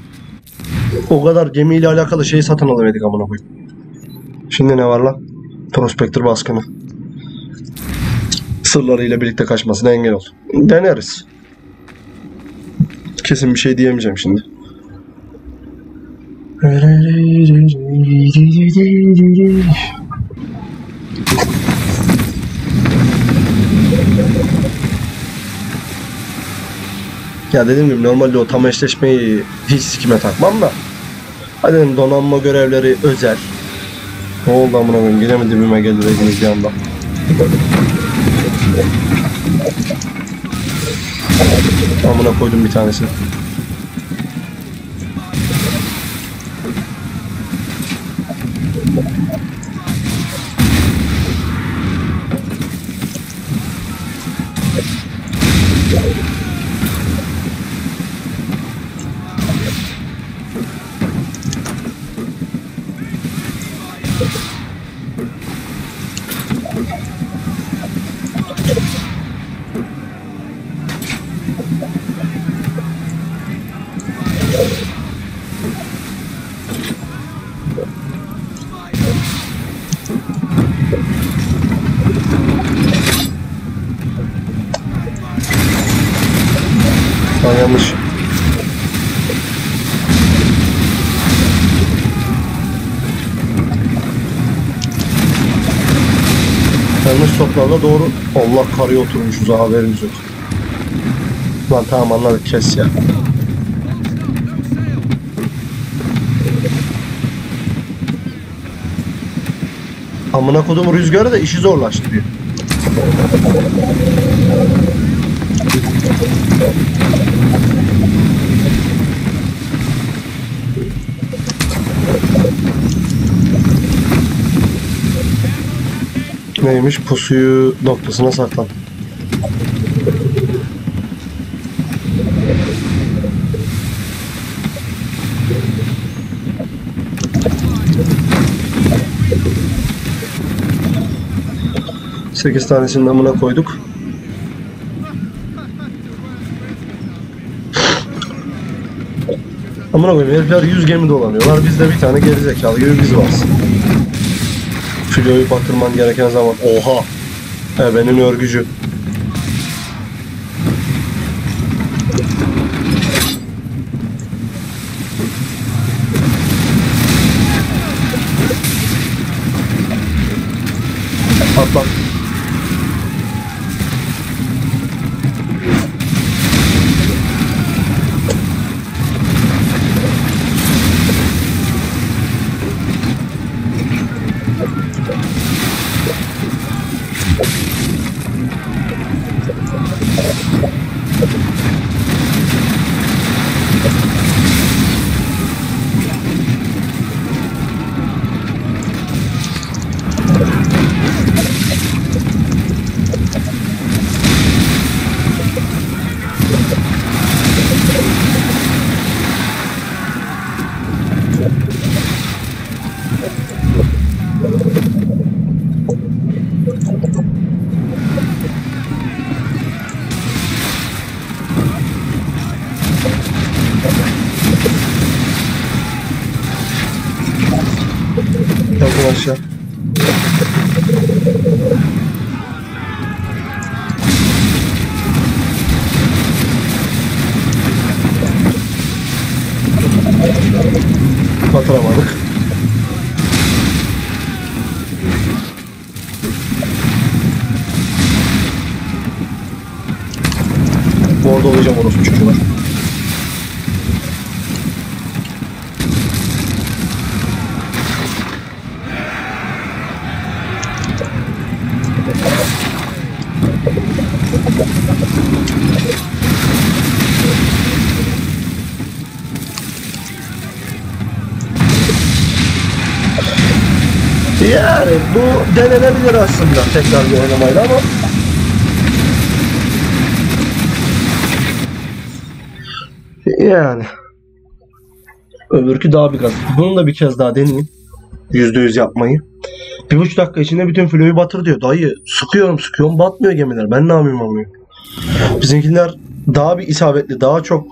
O kadar gemiyle alakalı şeyi satın alıverdik amına koy. Şimdi ne var lan? Prospektör baskını sırlarıyla birlikte kaçmasına engel ol. Deneriz. Kesin bir şey diyemeyeceğim şimdi. Ya dediğim gibi normalde o tam eşleşmeyi hiç sikime takmam da. Hadi dedim donanma görevleri özel. Ne oldu amına koyayım? Yine mi dibime geldi dediniz bir anda? Amına koydum bir tanesini. Ha yanlış. Doğru. Allah karıya oturmuşuz ha, haberimiz yok. Lan tamam anladık kes ya. Amına kodum rüzgarı da işi zorlaştırıyor. Neymiş? Pusuyu noktasına saklan. Sekiz tanesini amına koyduk. Amına koyayım herifler 100 gemi dolanıyorlar. Bizde bir tane gerizekalı gibi biz varsın. Filoyu batırman gereken zaman. Oha! Ebenin örgücü. Denenebilir aslında tekrar bir oynamayla ama yani öbürkü daha bir gaz. Bunu da bir kez daha deneyeyim. Yüzde yüz yapmayı. Bir buçuk dakika içinde bütün filoyu batır diyor. Dayı sıkıyorum sıkıyorum batmıyor gemiler. Ben ne yapayım amına? Bizimkiler daha bir isabetli, daha çok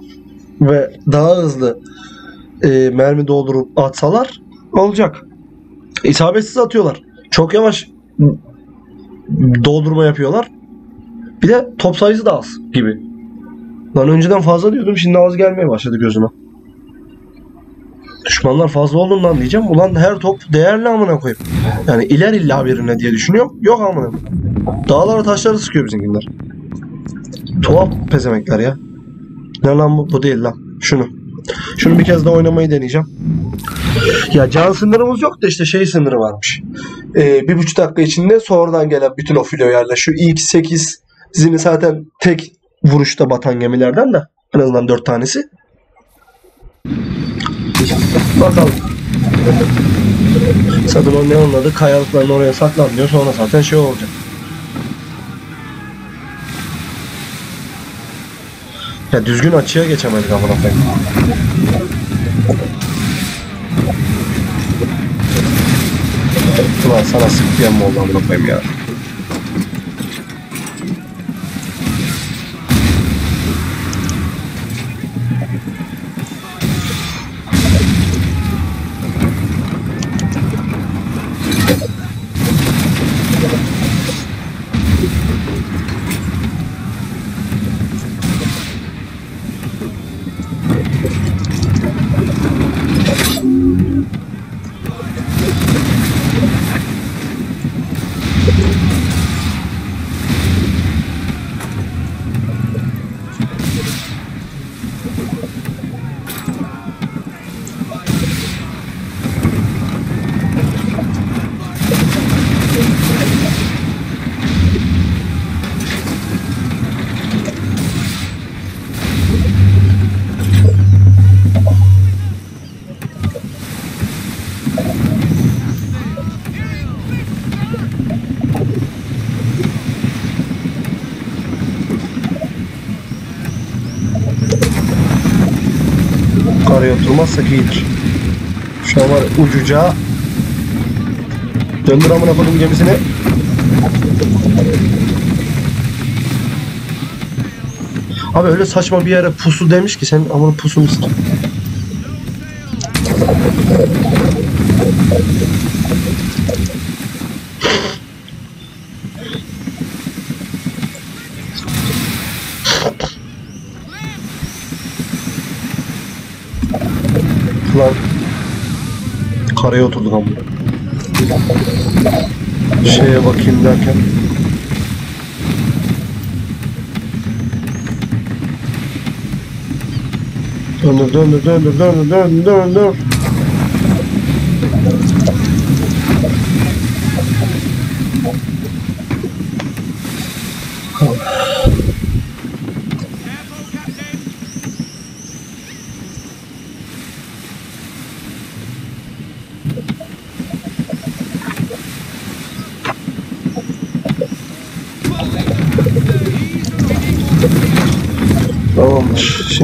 ve daha hızlı e, mermi doldurup atsalar olacak. İsabetsiz atıyorlar. Çok yavaş doldurma yapıyorlar. Bir de top sayısı da az gibi. Lan önceden fazla diyordum şimdi az gelmeye başladı gözüme. Düşmanlar fazla olduğundan diyeceğim. Ulan her top değerli amına koyayım. Yani iler illa birine diye düşünüyorum. Yok amına. Dağlara taşları sıkıyor bizimkiler. Tuhaf pezemekler ya. Ne lan bu? Bu değil lan. Şunu. Şunu bir kez daha oynamayı deneyeceğim. Ya can sınırımız yok da işte şey sınırı varmış. Ee, bir buçuk dakika içinde sonradan gelen bütün o filo yerleşiyor. İlk 8 zini zaten tek vuruşta batan gemilerden de en azından 4 tanesi. Bakalım. O ne anladı? Kayalıkların oraya saklan diyor. Sonra zaten şey olacak. Ya düzgün açıya geçemedik amına koyayım. Ulan sana sık diyen mi oldu amına ya. Karaya oturmazsak iyidir. Şu an var ucuca. Döndür amına koydum gemisini. Abi öyle saçma bir yere pusu demiş ki sen amına pusu musun? Lan karaya oturduk amına. Şeye bakayım derken. Döndür döndür döndür döndür döndür döndür.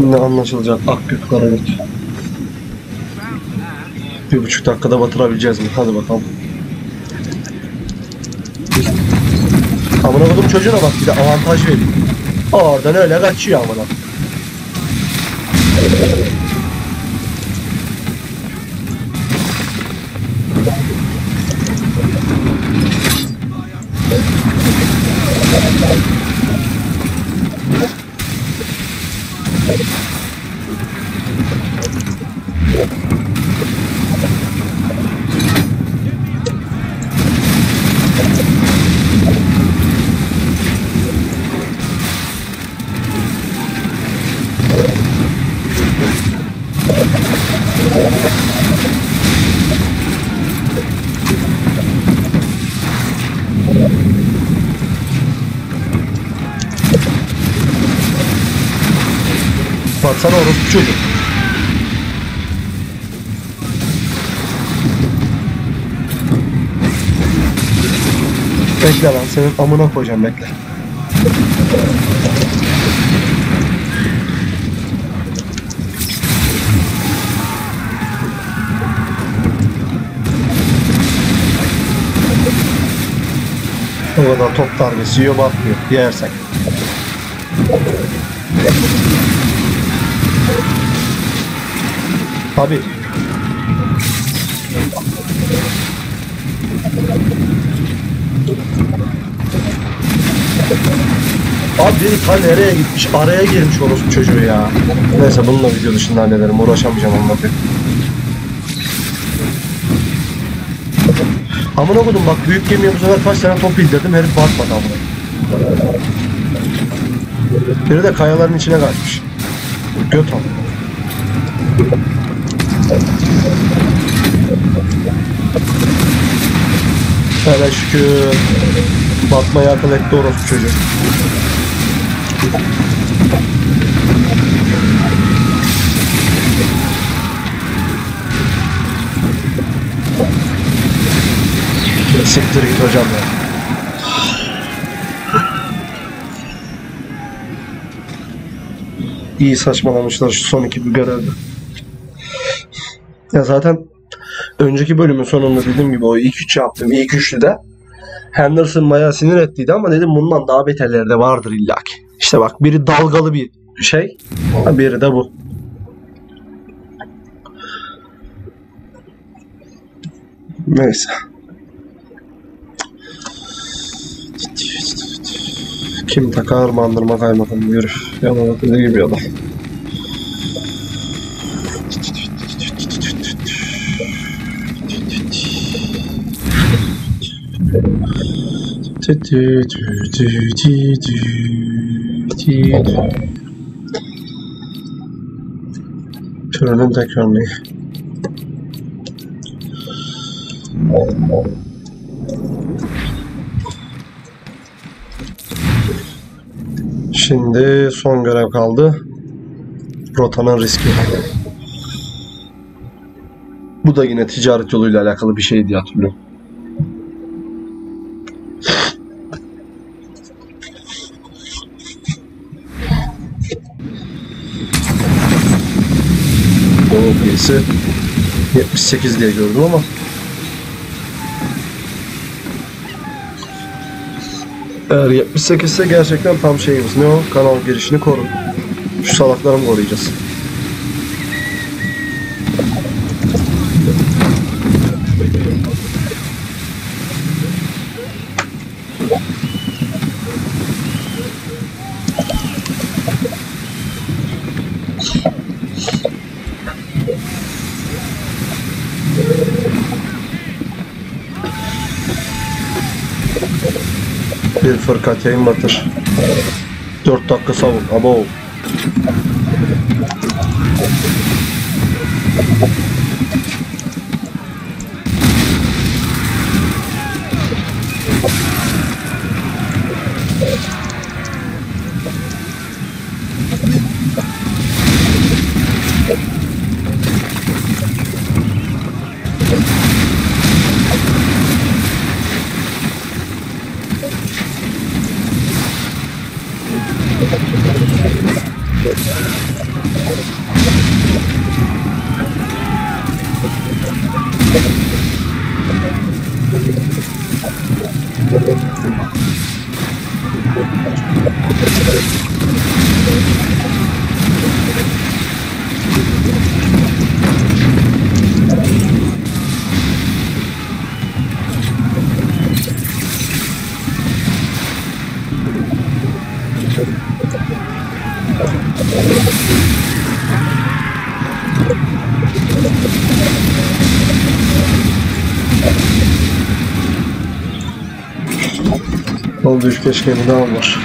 Şimdi anlaşılacak. Akgök Karagöz. Bir buçuk dakikada batırabileceğiz mi? Hadi bakalım. Amına kodum çocuğuna bak bir de avantaj veriyor. Oradan öyle kaçıyor amına. Baksana orospu çocuk. Bekle lan senin amına koyacağım bekle. O kadar top darbesi yiyor bakmıyor. Yersek. Tabii. Abi biri ta nereye gitmiş? Araya girmiş orospu çocuğu ya. Neyse bununla video dışında hallederim. Uğraşamayacağım onunla pek. Amına koydum bak büyük gemiye bu sefer kaç tane top bildirdim herif bakmadı amına. Biri de kayaların içine kaçmış. Göt amına. Hele şükür. Batmayı akıl etti orospu çocuk. Siktir git hocam ya. İyi saçmalamışlar şu son iki bir görevde. Ya zaten önceki bölümün sonunda dediğim gibi o ilk üç yaptım. İlk üçlü de Henderson bayağı sinir ettiydi ama dedim bundan daha beterleri de vardır illaki. İşte bak biri dalgalı bir şey, biri de bu. Neyse. Kim takar mandırma kaymakam bir yalan dediği gibi adam. Tü tü tü tü tü tü tü tü. Türünün tek. Şimdi son görev kaldı. Rotanın riski. Bu da yine ticaret yoluyla alakalı bir şey diye hatırlıyorum. Birisi 78 diye gördüm ama Eğer 78 ise gerçekten tam şeyimiz. Ne o? Kanal girişini koru. Şu salakları mı koruyacağız? Bir fırkat yayın batır. 4 dakika savun. Abo. Beş gemi daha var.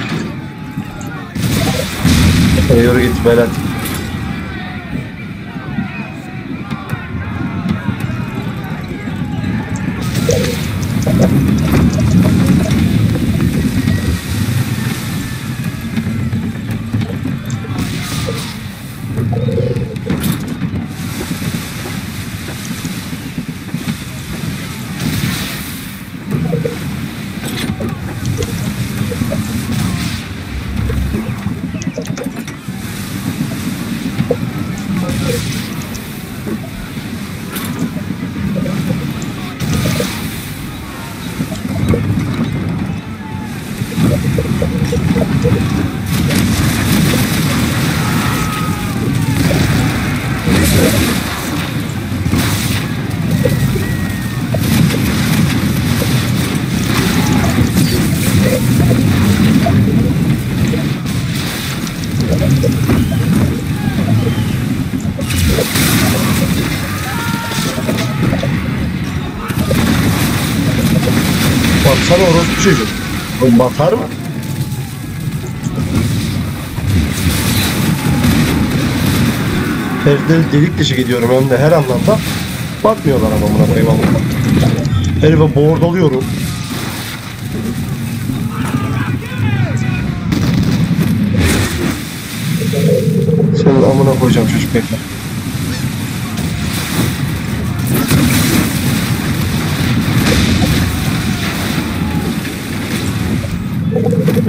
Yürü git Berat. Çocuk. O batar mı? Herifleri delik deşik ediyorum hem de her anlamda. Batmıyorlar ama buna koyayım ama. Herife bordalıyorum. Senin amına koyacağım çocuk bekle.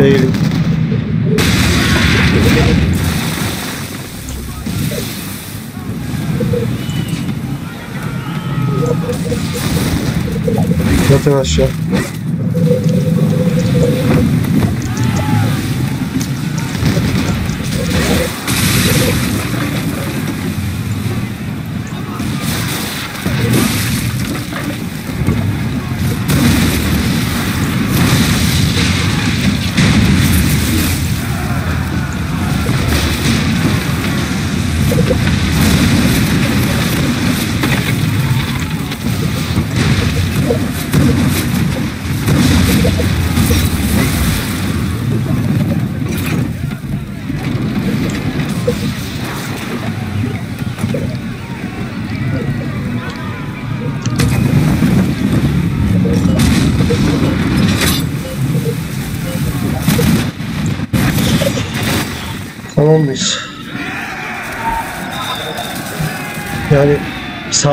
Eğilin. Yatın aşağı. Tamam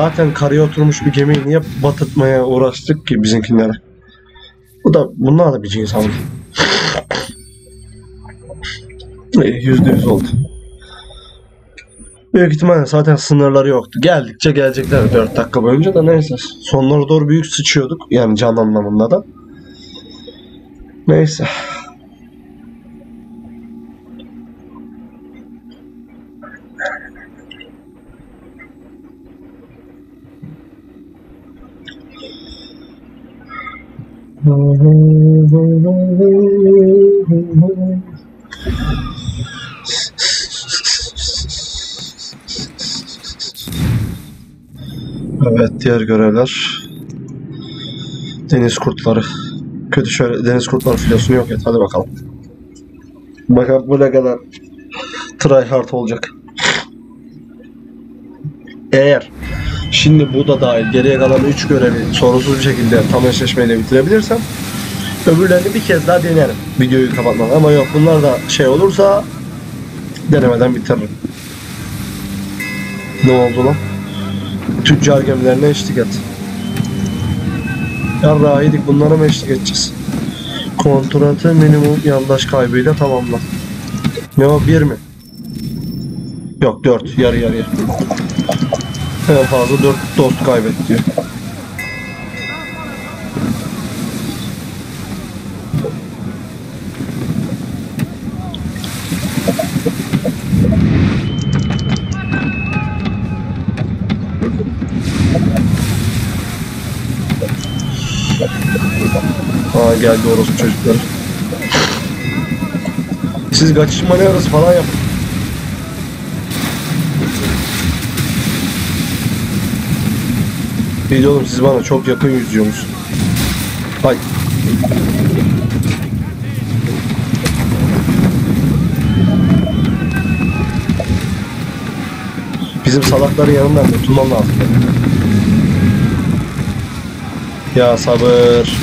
zaten karaya oturmuş bir gemiyi niye batırtmaya uğraştık ki bizimkilere? Bu da bunlar da bir cins aldı. İyi, Yüzde yüz oldu. Büyük ihtimalle zaten sınırları yoktu. Geldikçe gelecekler 4 dakika boyunca da neyse. Sonlara doğru büyük sıçıyorduk. Yani can anlamında da. Neyse. Evet diğer görevler. Deniz kurtları. Kötü şöyle deniz kurtları filosunu yok et. Hadi bakalım. Bakalım bu ne kadar try hard olacak. Eğer şimdi bu da dahil geriye kalan 3 görevi sorunsuz bir şekilde tam eşleşmeyle bitirebilirsem öbürlerini bir kez daha denerim videoyu kapatmadan ama yok bunlar da şey olursa denemeden bitiririm. Ne oldu lan? Tüccar gemilerine eşlik et. Yarrağıydık bunlara mı eşlik edeceğiz? Kontratı minimum yandaş kaybıyla tamamla. Ne o bir mi? Yok dört yarı yarıya. En fazla dört dost kaybet diyor. Aa geldi orospu çocukları. Siz kaçış manevrası falan yapın. İyi de oğlum siz bana çok yakın yüzüyorsunuz. Hay. Bizim salakların yanından kurtulmam lazım. Ya sabır.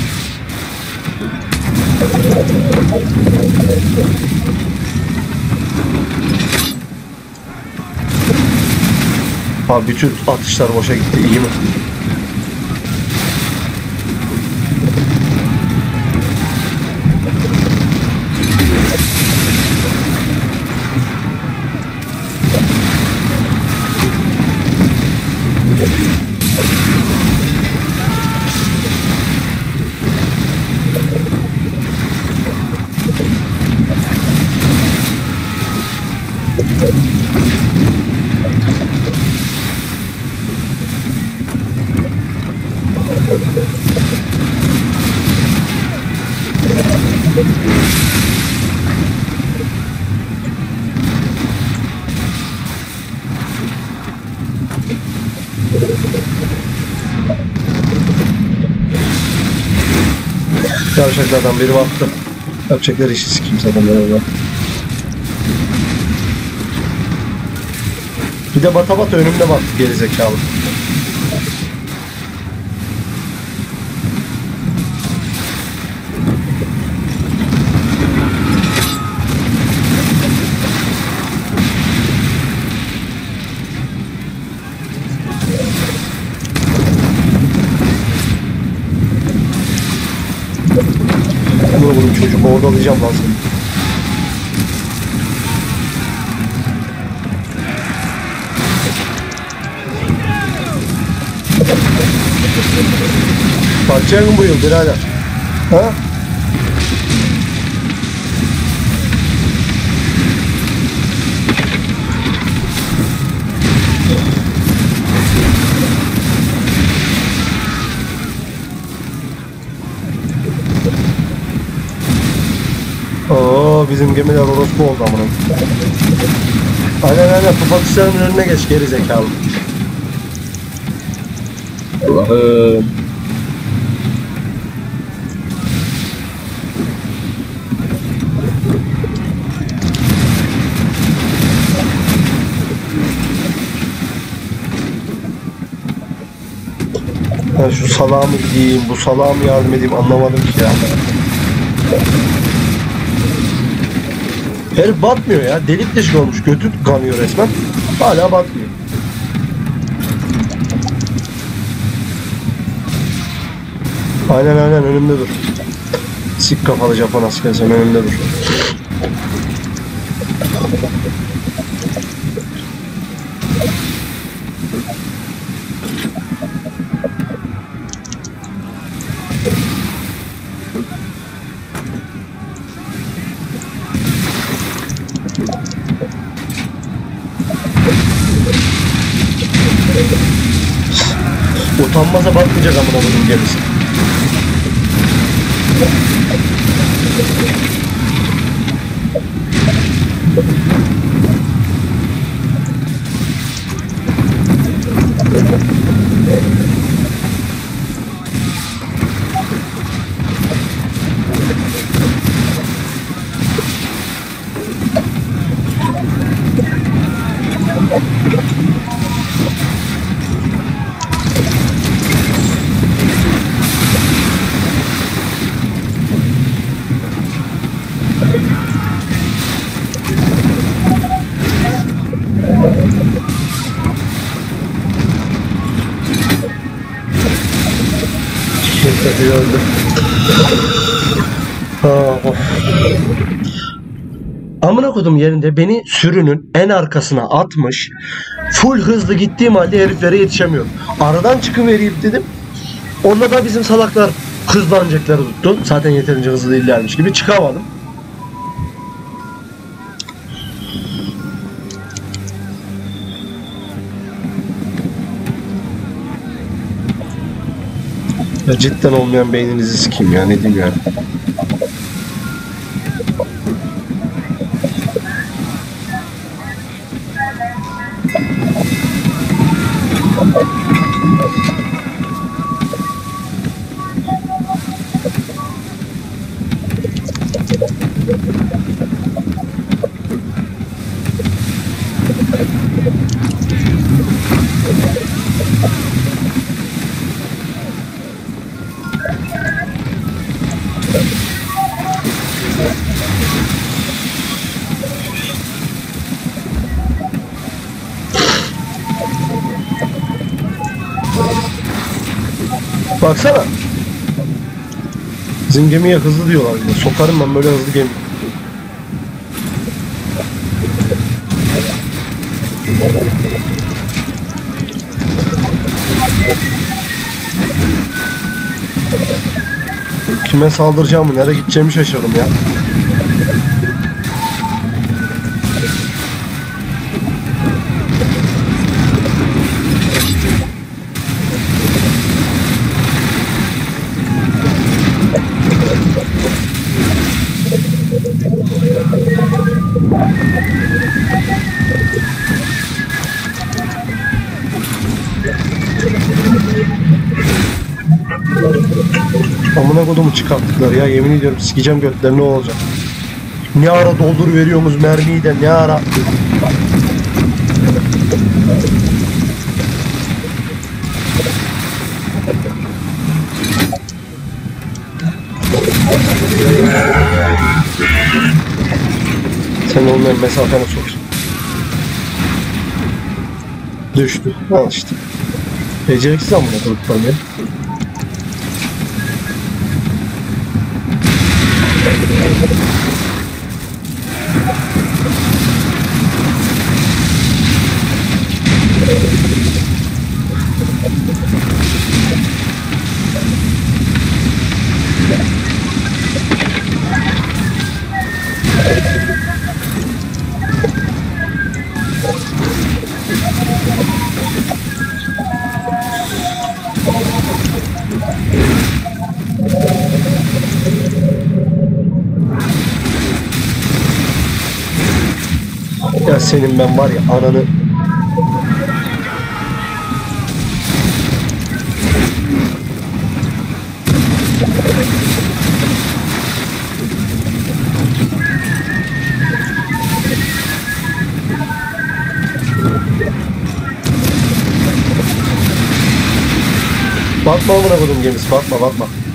Abi bütün atışlar boşa gitti. iyi mi? Yavşaklardan biri baktı. Yapacakları işi sikeyim zaten ben orada. Bir de bata bata önümde bak gerizekalı. Oradalayacağım lan seni. Bakacaksın bu yıl birader. Ha? Bizim gemiler orospu oldu amına. Aynen aynen Papatısların önüne geç geri zekalı. Allah'ım. Ben şu salağa mı bu salağa yardım edeyim anlamadım ki ya. Herif batmıyor ya. Delik deşik olmuş. Götü kanıyor resmen. Hala batmıyor. Aynen aynen önümde dur. Sik kafalı Japon askeri sen önümde dur. Utanmasa batmayacak amına koyayım gemisi. Amına kodum yerinde beni sürünün en arkasına atmış. Full hızlı gittiğim halde heriflere yetişemiyorum. Aradan çıkıvereyim dedim. Onda da bizim salaklar hızlanacakları tuttu. Zaten yeterince hızlı değillermiş gibi çıkamadım. Ya cidden olmayan beyninizi sikeyim ya ne diyeyim yani. Baksana. Bizim gemiye hızlı diyorlar. De. Sokarım ben böyle hızlı gemi. Kime saldıracağımı, nereye gideceğimi şaşırdım ya. Amına kodumu çıkarttılar ya yemin ediyorum sikeceğim götlerini ne olacak. Ne ara doldur veriyorsunuz mermiyi de ne ara. Sen onların mesafene sok. Düştü. Al işte. Beceriksiz amına koduklar ya. Senin ben var ya ananı Batma amına kodum gemisi batma batma.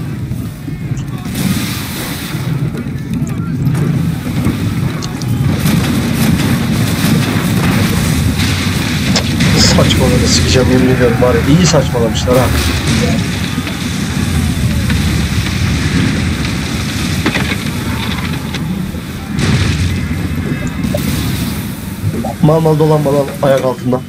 Saçmaladı sikeceğim yemin ediyorum var ya iyi saçmalamışlar ha. Mal mal dolanmadan ayak altında.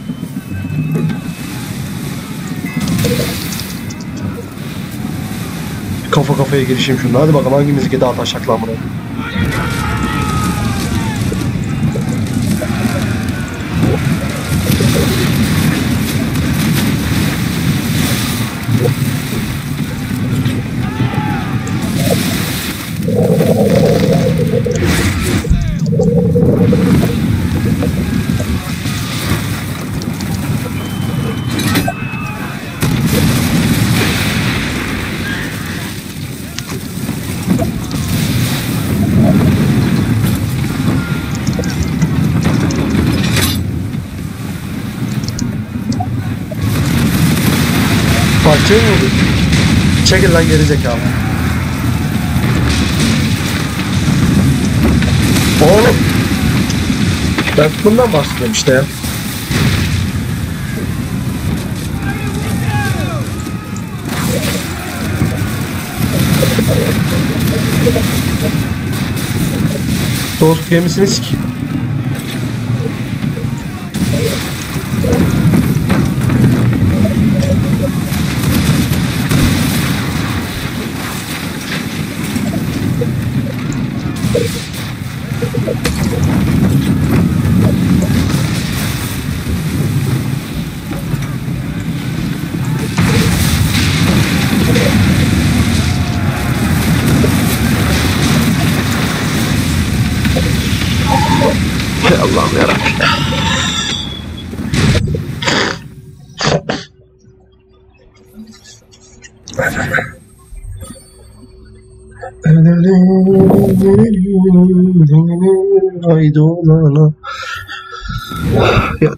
Kafa kafaya girişeyim şunda. Hadi bakalım hangimizinki daha taşak lan buraya. Çekil lan geri zekalı. Oğlum. Ben bundan bahsediyorum işte ya. Dost gemisini sik.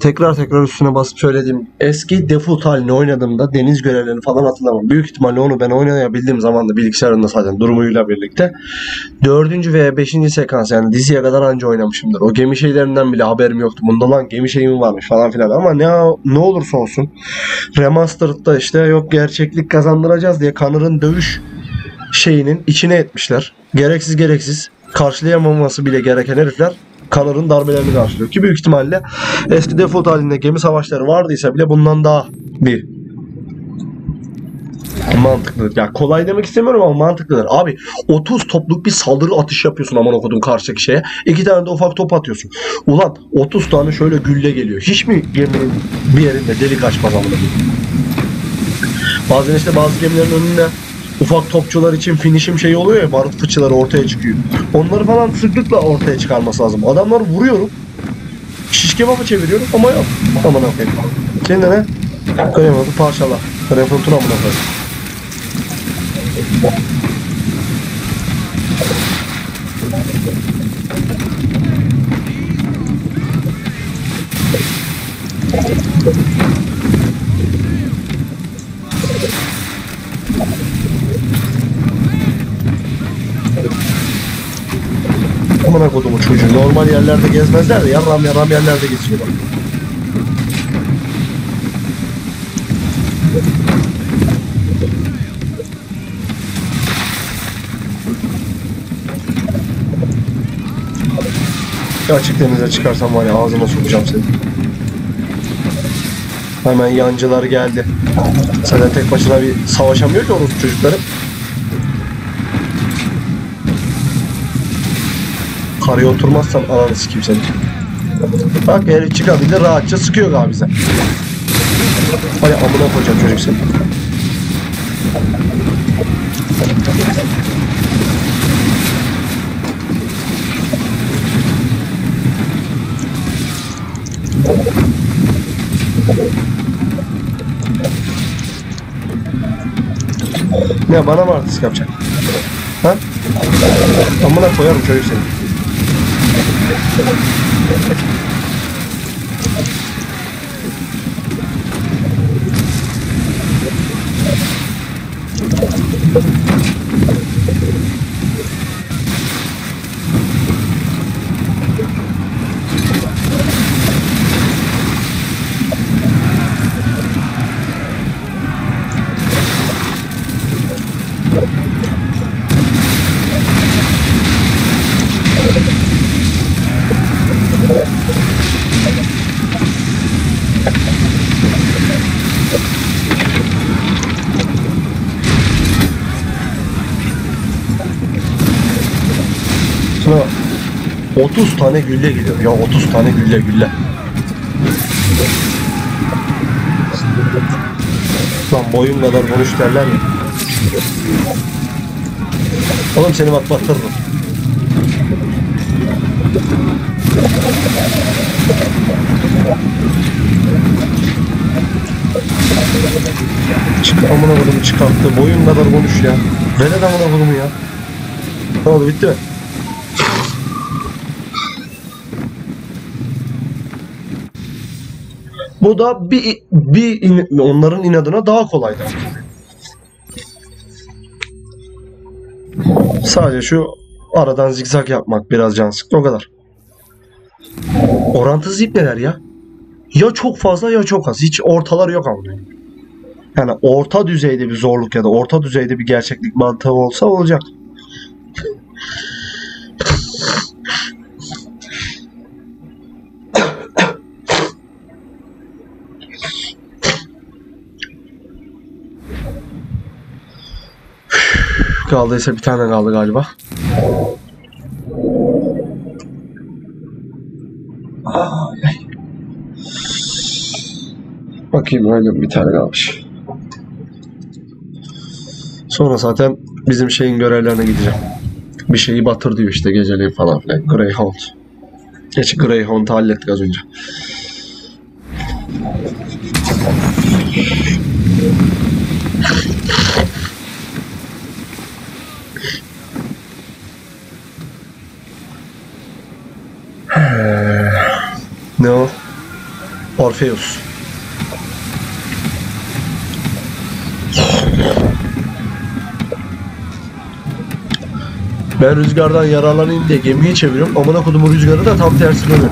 Tekrar tekrar üstüne basıp söylediğim eski default halini oynadığımda deniz görevlerini falan hatırlamam. Büyük ihtimalle onu ben oynayabildiğim zaman da bilgisayarında zaten durumuyla birlikte dördüncü veya beşinci sekans yani diziye kadar anca oynamışımdır. O gemi şeylerinden bile haberim yoktu. Bunda lan gemi şeyi mi varmış falan filan ama ne ne olursa olsun Remastered'da işte yok gerçeklik kazandıracağız diye Connor'ın dövüş şeyinin içine etmişler. Gereksiz gereksiz karşılayamaması bile gereken herifler Connor'ın darbelerini karşılıyor. Ki büyük ihtimalle eski default halinde gemi savaşları vardıysa bile bundan daha bir mantıklıdır. Ya kolay demek istemiyorum ama mantıklıdır. Abi 30 topluk bir saldırı atış yapıyorsun aman okudum karşıdaki şeye. İki tane de ufak top atıyorsun. Ulan 30 tane şöyle gülle geliyor. Hiç mi geminin bir yerinde delik açmaz amına? Bazen işte bazı gemilerin önünde ufak topçular için finishim şeyi oluyor ya barut fıçıları ortaya çıkıyor. Onları falan sıklıkla ortaya çıkarması lazım. Adamları vuruyorum. Şişke baba çeviriyorum ama yok. Aman okuyayım. Senin de ne? Kremalı parçala. Refontun amına koyayım. Kodumu çocuğu. Normal yerlerde gezmezler de yarram yarram yerlerde geziyorlar. Açık denize çıkarsam var ya ağzıma sokacağım seni. Hemen yancılar geldi. Zaten tek başına bir savaşamıyor ki orospu çocukları. Karaya oturmazsan ananı sikeyim seni. Bak herif çıkabildi rahatça sıkıyor abi bize. Vay amına koyacağım çocuk seni. Ne bana mı artist yapacak? Ha? Amına koyarım çocuk seni. Thank you. Bak. 30 tane gülle geliyor. Ya 30 tane gülle gülle. Lan boyum kadar konuş derler ya. Oğlum seni bak batırırım. Çık amına kodumu çıkarttı. Boyun kadar konuş ya. Velet amına kodumu ya. Ne oldu bitti mi? Bu da bir, bir in- onların inadına daha kolaydı. Sadece şu aradan zigzag yapmak biraz can sıktı o kadar. Orantısız ip neler ya? Ya çok fazla ya çok az. Hiç ortalar yok ama. Yani orta düzeyde bir zorluk ya da orta düzeyde bir gerçeklik mantığı olsa olacak. Kaldıysa bir tane kaldı galiba. Ay. Bakayım öyle bir tane kalmış. Sonra zaten bizim şeyin görevlerine gideceğim. Bir şeyi batır diyor işte geceliğin falan filan. Greyhound. Geç Greyhound'u hallettik az önce. Ne o? Orpheus. Ben rüzgardan yararlanayım diye gemiyi çeviriyorum. Amına kodumun rüzgarı da tam tersi dönüyor.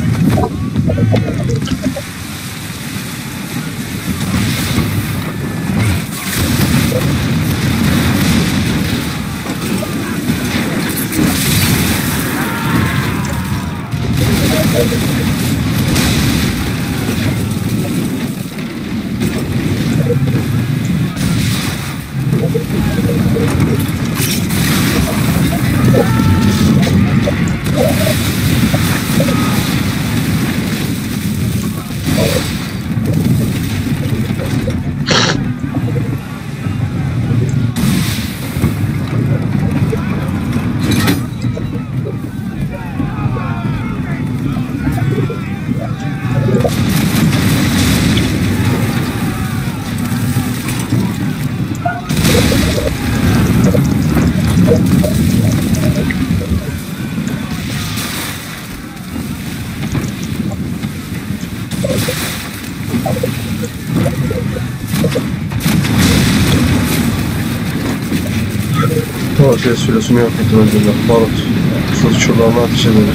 Filosunu yok ettim önceden. Barut. Şuradan ateş ederek.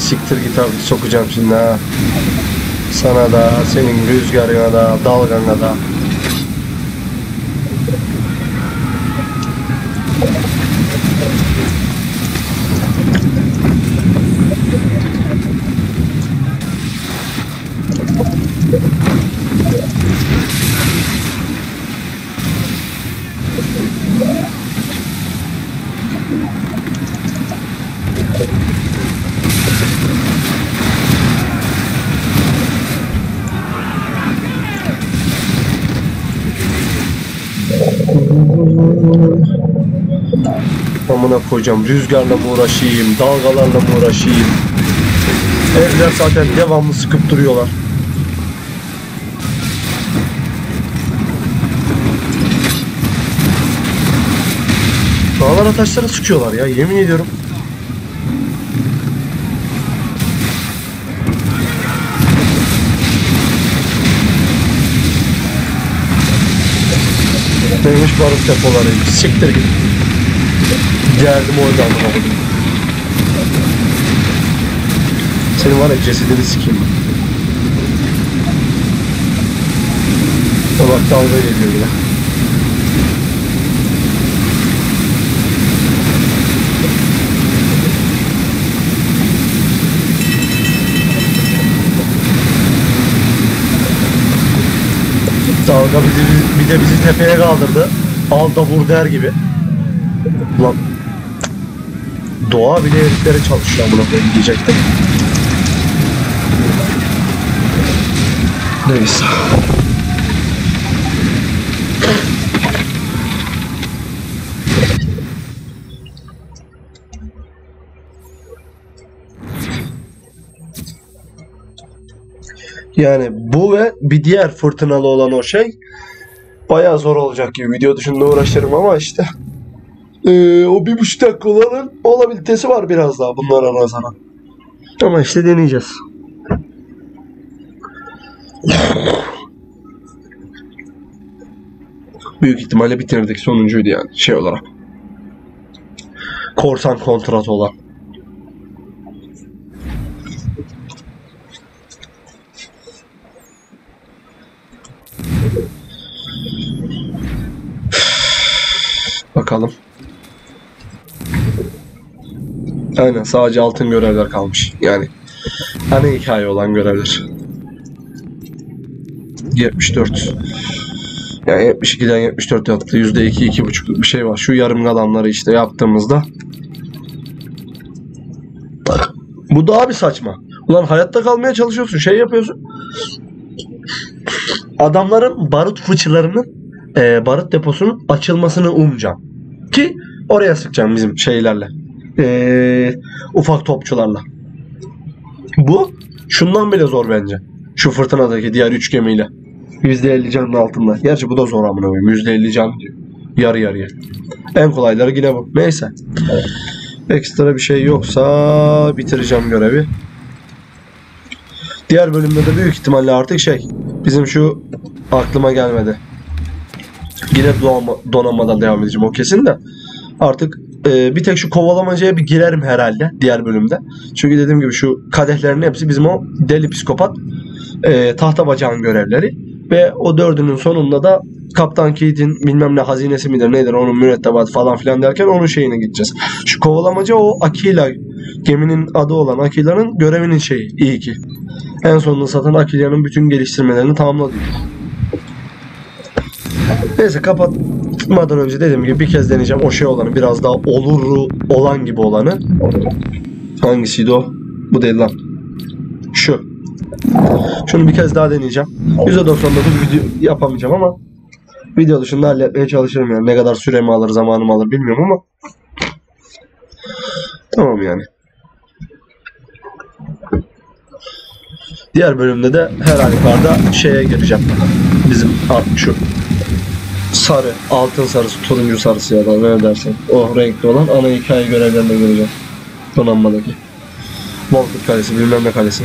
Siktir git abi sokacağım şimdi ha. Sana da, senin rüzgarına da, dalgana da. Amına koyacağım. Rüzgarla mı uğraşayım, dalgalarla mı uğraşayım? Evler zaten devamlı sıkıp duruyorlar. Dağlara taşlara sıkıyorlar ya yemin ediyorum. Neymiş barut depoları? Siktir git. Geldim orada koydum. Senin var ya cesedini sikeyim bak dalga geliyor yine. Dalga bizi, bir de bizi tepeye kaldırdı. Al da vur der gibi. Ulan doğa bile heriflere çalışıyor buna koyayım diyecektim. Neyse. Yani bu ve bir diğer fırtınalı olan o şey bayağı zor olacak gibi. Video dışında uğraşırım ama işte ee, o bir buçuk dakika olanın olabilitesi var biraz daha bunlara nazaran. Ama işte deneyeceğiz. Büyük ihtimalle bitirdik sonuncuydu yani şey olarak. Korsan kontrat olan. Bakalım. Aynen sadece altın görevler kalmış. Yani hani hikaye olan görevler. 74. Yani 72'den 74 yaptı. %2 2,5'luk bir şey var. Şu yarım kalanları işte yaptığımızda bu daha bir saçma. Ulan hayatta kalmaya çalışıyorsun, şey yapıyorsun. Adamların barut fıçılarının e, barut deposunun açılmasını umacağım. Ki oraya sıkacağım bizim şeylerle. E, ufak topçularla. Bu şundan bile zor bence. Şu fırtınadaki diğer üç gemiyle. %50 canın altında. Gerçi bu da zor amına koyayım. %50 can diyor. Yarı yarıya. En kolayları yine bu. Neyse. Ekstra bir şey yoksa bitireceğim görevi. Diğer bölümde de büyük ihtimalle artık şey. Bizim şu aklıma gelmedi. Yine donanma, donanmadan devam edeceğim o kesin de. Artık e, bir tek şu kovalamacaya bir girerim herhalde diğer bölümde. Çünkü dediğim gibi şu kadehlerin hepsi bizim o deli psikopat e, tahta bacağın görevleri. Ve o dördünün sonunda da Kaptan Keith'in bilmem ne hazinesi midir nedir onun mürettebat falan filan derken onun şeyine gideceğiz. Şu kovalamaca o Akila geminin adı olan Akila'nın görevinin şeyi iyi ki. En sonunda satan Akila'nın bütün geliştirmelerini tamamladı. Neyse kapatmadan önce dediğim gibi bir kez deneyeceğim o şey olanı biraz daha oluru olan gibi olanı. Hangisiydi o? Bu değil lan. Şu. Şunu bir kez daha deneyeceğim. %99 video yapamayacağım ama video dışında halletmeye çalışırım yani. Ne kadar süremi alır, zamanımı alır bilmiyorum ama tamam yani. Diğer bölümde de her halükarda şeye gireceğim. Bizim artık şu sarı, altın sarısı, turuncu sarısı ya da ne dersen. O renkli olan ana hikaye görevlerine gireceğim. Donanmadaki. Volkut Kalesi, bilmem ne kalesi.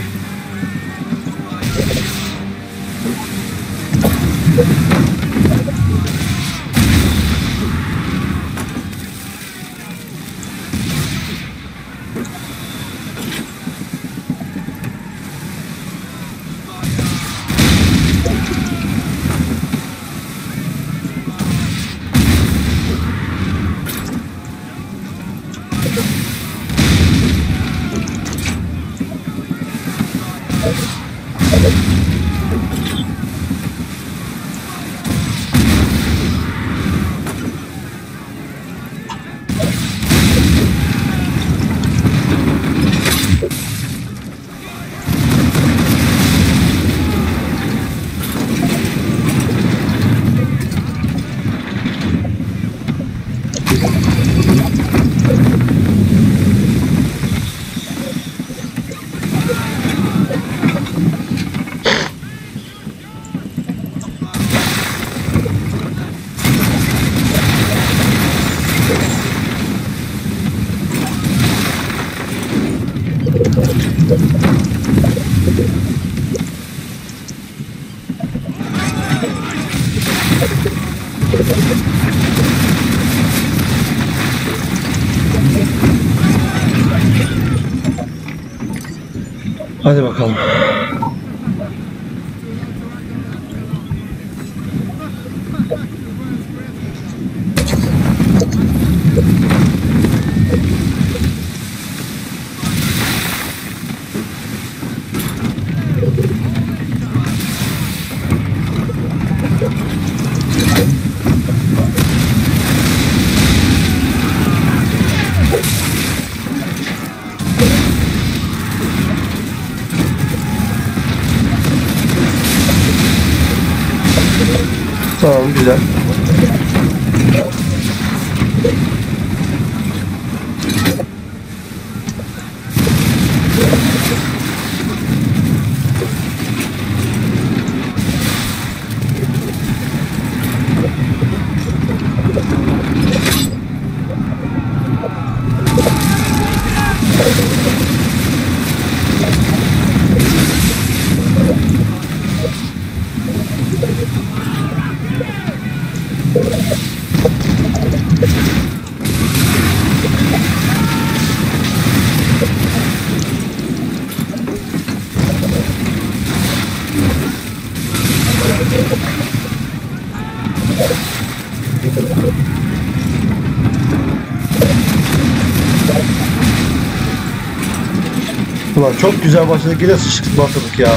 Çok güzel başladık yine sıçtık başladık ya.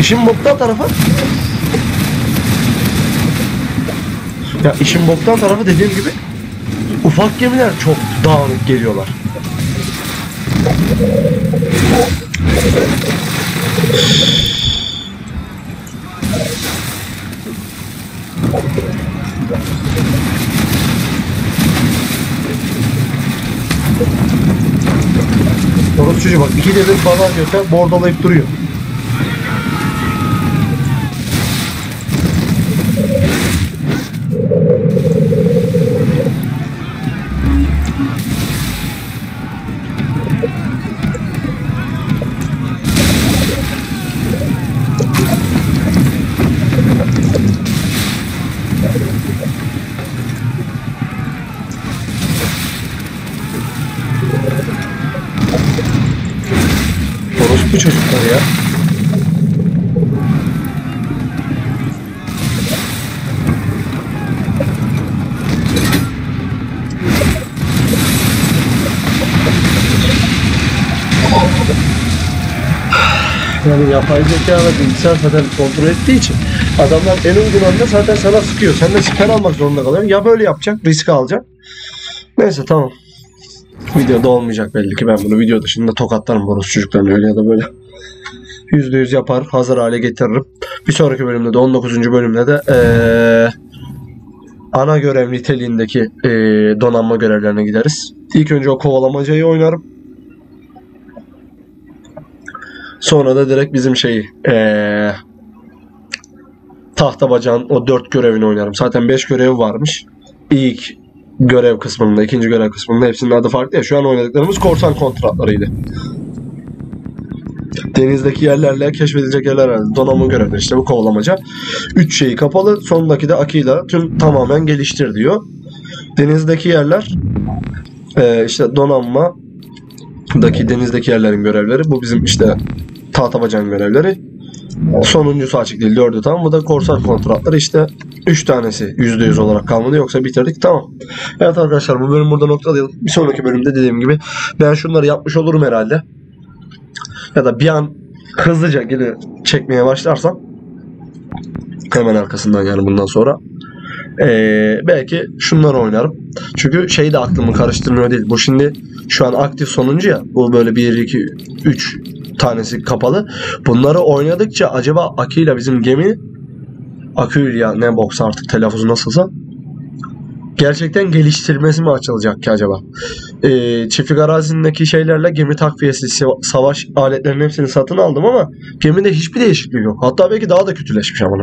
İşin boktan tarafı Ya işin boktan tarafı dediğim gibi ufak gemiler çok dağınık geliyorlar. Orası çocuğu bak iki devir bana göster bordolayıp duruyor. Ya. Yani yapay zeka ve bilgisayar zaten kontrol ettiği için adamlar en uygun anda zaten sana sıkıyor. Sen de siper almak zorunda kalıyorsun. Ya böyle yapacaksın, risk alacaksın. Neyse tamam. Videoda olmayacak belli ki ben bunu video dışında tokatlarım Boros çocuklarını öyle ya da böyle. %100 yapar hazır hale getiririm. Bir sonraki bölümde de 19. bölümde de eee, ana görev niteliğindeki eee, donanma görevlerine gideriz. İlk önce o kovalamacayı oynarım. Sonra da direkt bizim şeyi eee tahta bacağın o dört görevini oynarım. Zaten 5 görev varmış. İlk görev kısmında, ikinci görev kısmında hepsinin adı farklı ya. Şu an oynadıklarımız korsan kontratlarıydı. Denizdeki yerlerle keşfedilecek yerler arasında donanma görevleri işte bu kovalamaca. Üç şeyi kapalı. Sondaki de Akila tüm tamamen geliştir diyor. Denizdeki yerler e, işte donanma daki denizdeki yerlerin görevleri. Bu bizim işte tahta bacağın görevleri. Sonuncusu açık değil. Dördü tamam. Bu da korsan kontratları işte 3 tanesi %100 olarak kalmadı. Yoksa bitirdik. Tamam. Evet arkadaşlar bu bölüm burada noktalayalım. Bir sonraki bölümde dediğim gibi ben şunları yapmış olurum herhalde. Ya da bir an hızlıca geri çekmeye başlarsam hemen arkasından yani bundan sonra ee, belki şunları oynarım. Çünkü şey de aklımı karıştırmıyor değil. Bu şimdi şu an aktif sonuncu ya. Bu böyle 1, 2, 3 tanesi kapalı. Bunları oynadıkça acaba Akıyla bizim gemi Akül ya ne boks artık telaffuzu nasılsa gerçekten geliştirmesi mi açılacak ki acaba? Ee, çiftlik arazindeki şeylerle gemi takviyesi, sa- savaş aletlerinin hepsini satın aldım ama gemide hiçbir değişiklik yok. Hatta belki daha da kötüleşmiş ama.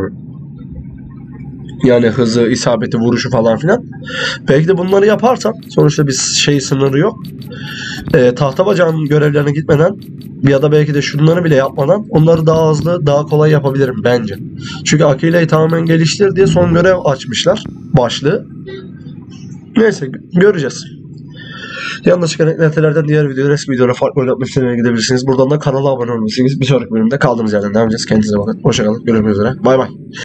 Yani hızı, isabeti, vuruşu falan filan. Belki de bunları yaparsam sonuçta bir şey sınırı yok. Ee, tahta bacağın görevlerine gitmeden ya da belki de şunları bile yapmadan onları daha hızlı, daha kolay yapabilirim bence. Çünkü Akile'yi tamamen geliştir diye son görev açmışlar başlığı. Neyse göreceğiz. Yanında çıkan eklentilerden diğer video, resmi videolara farklı oynatma sitelerine gidebilirsiniz. Buradan da kanala abone olabilirsiniz. Bir sonraki bölümde kaldığımız yerden devam edeceğiz. Kendinize bakın. Hoşçakalın. Görüşmek üzere. Bay bay.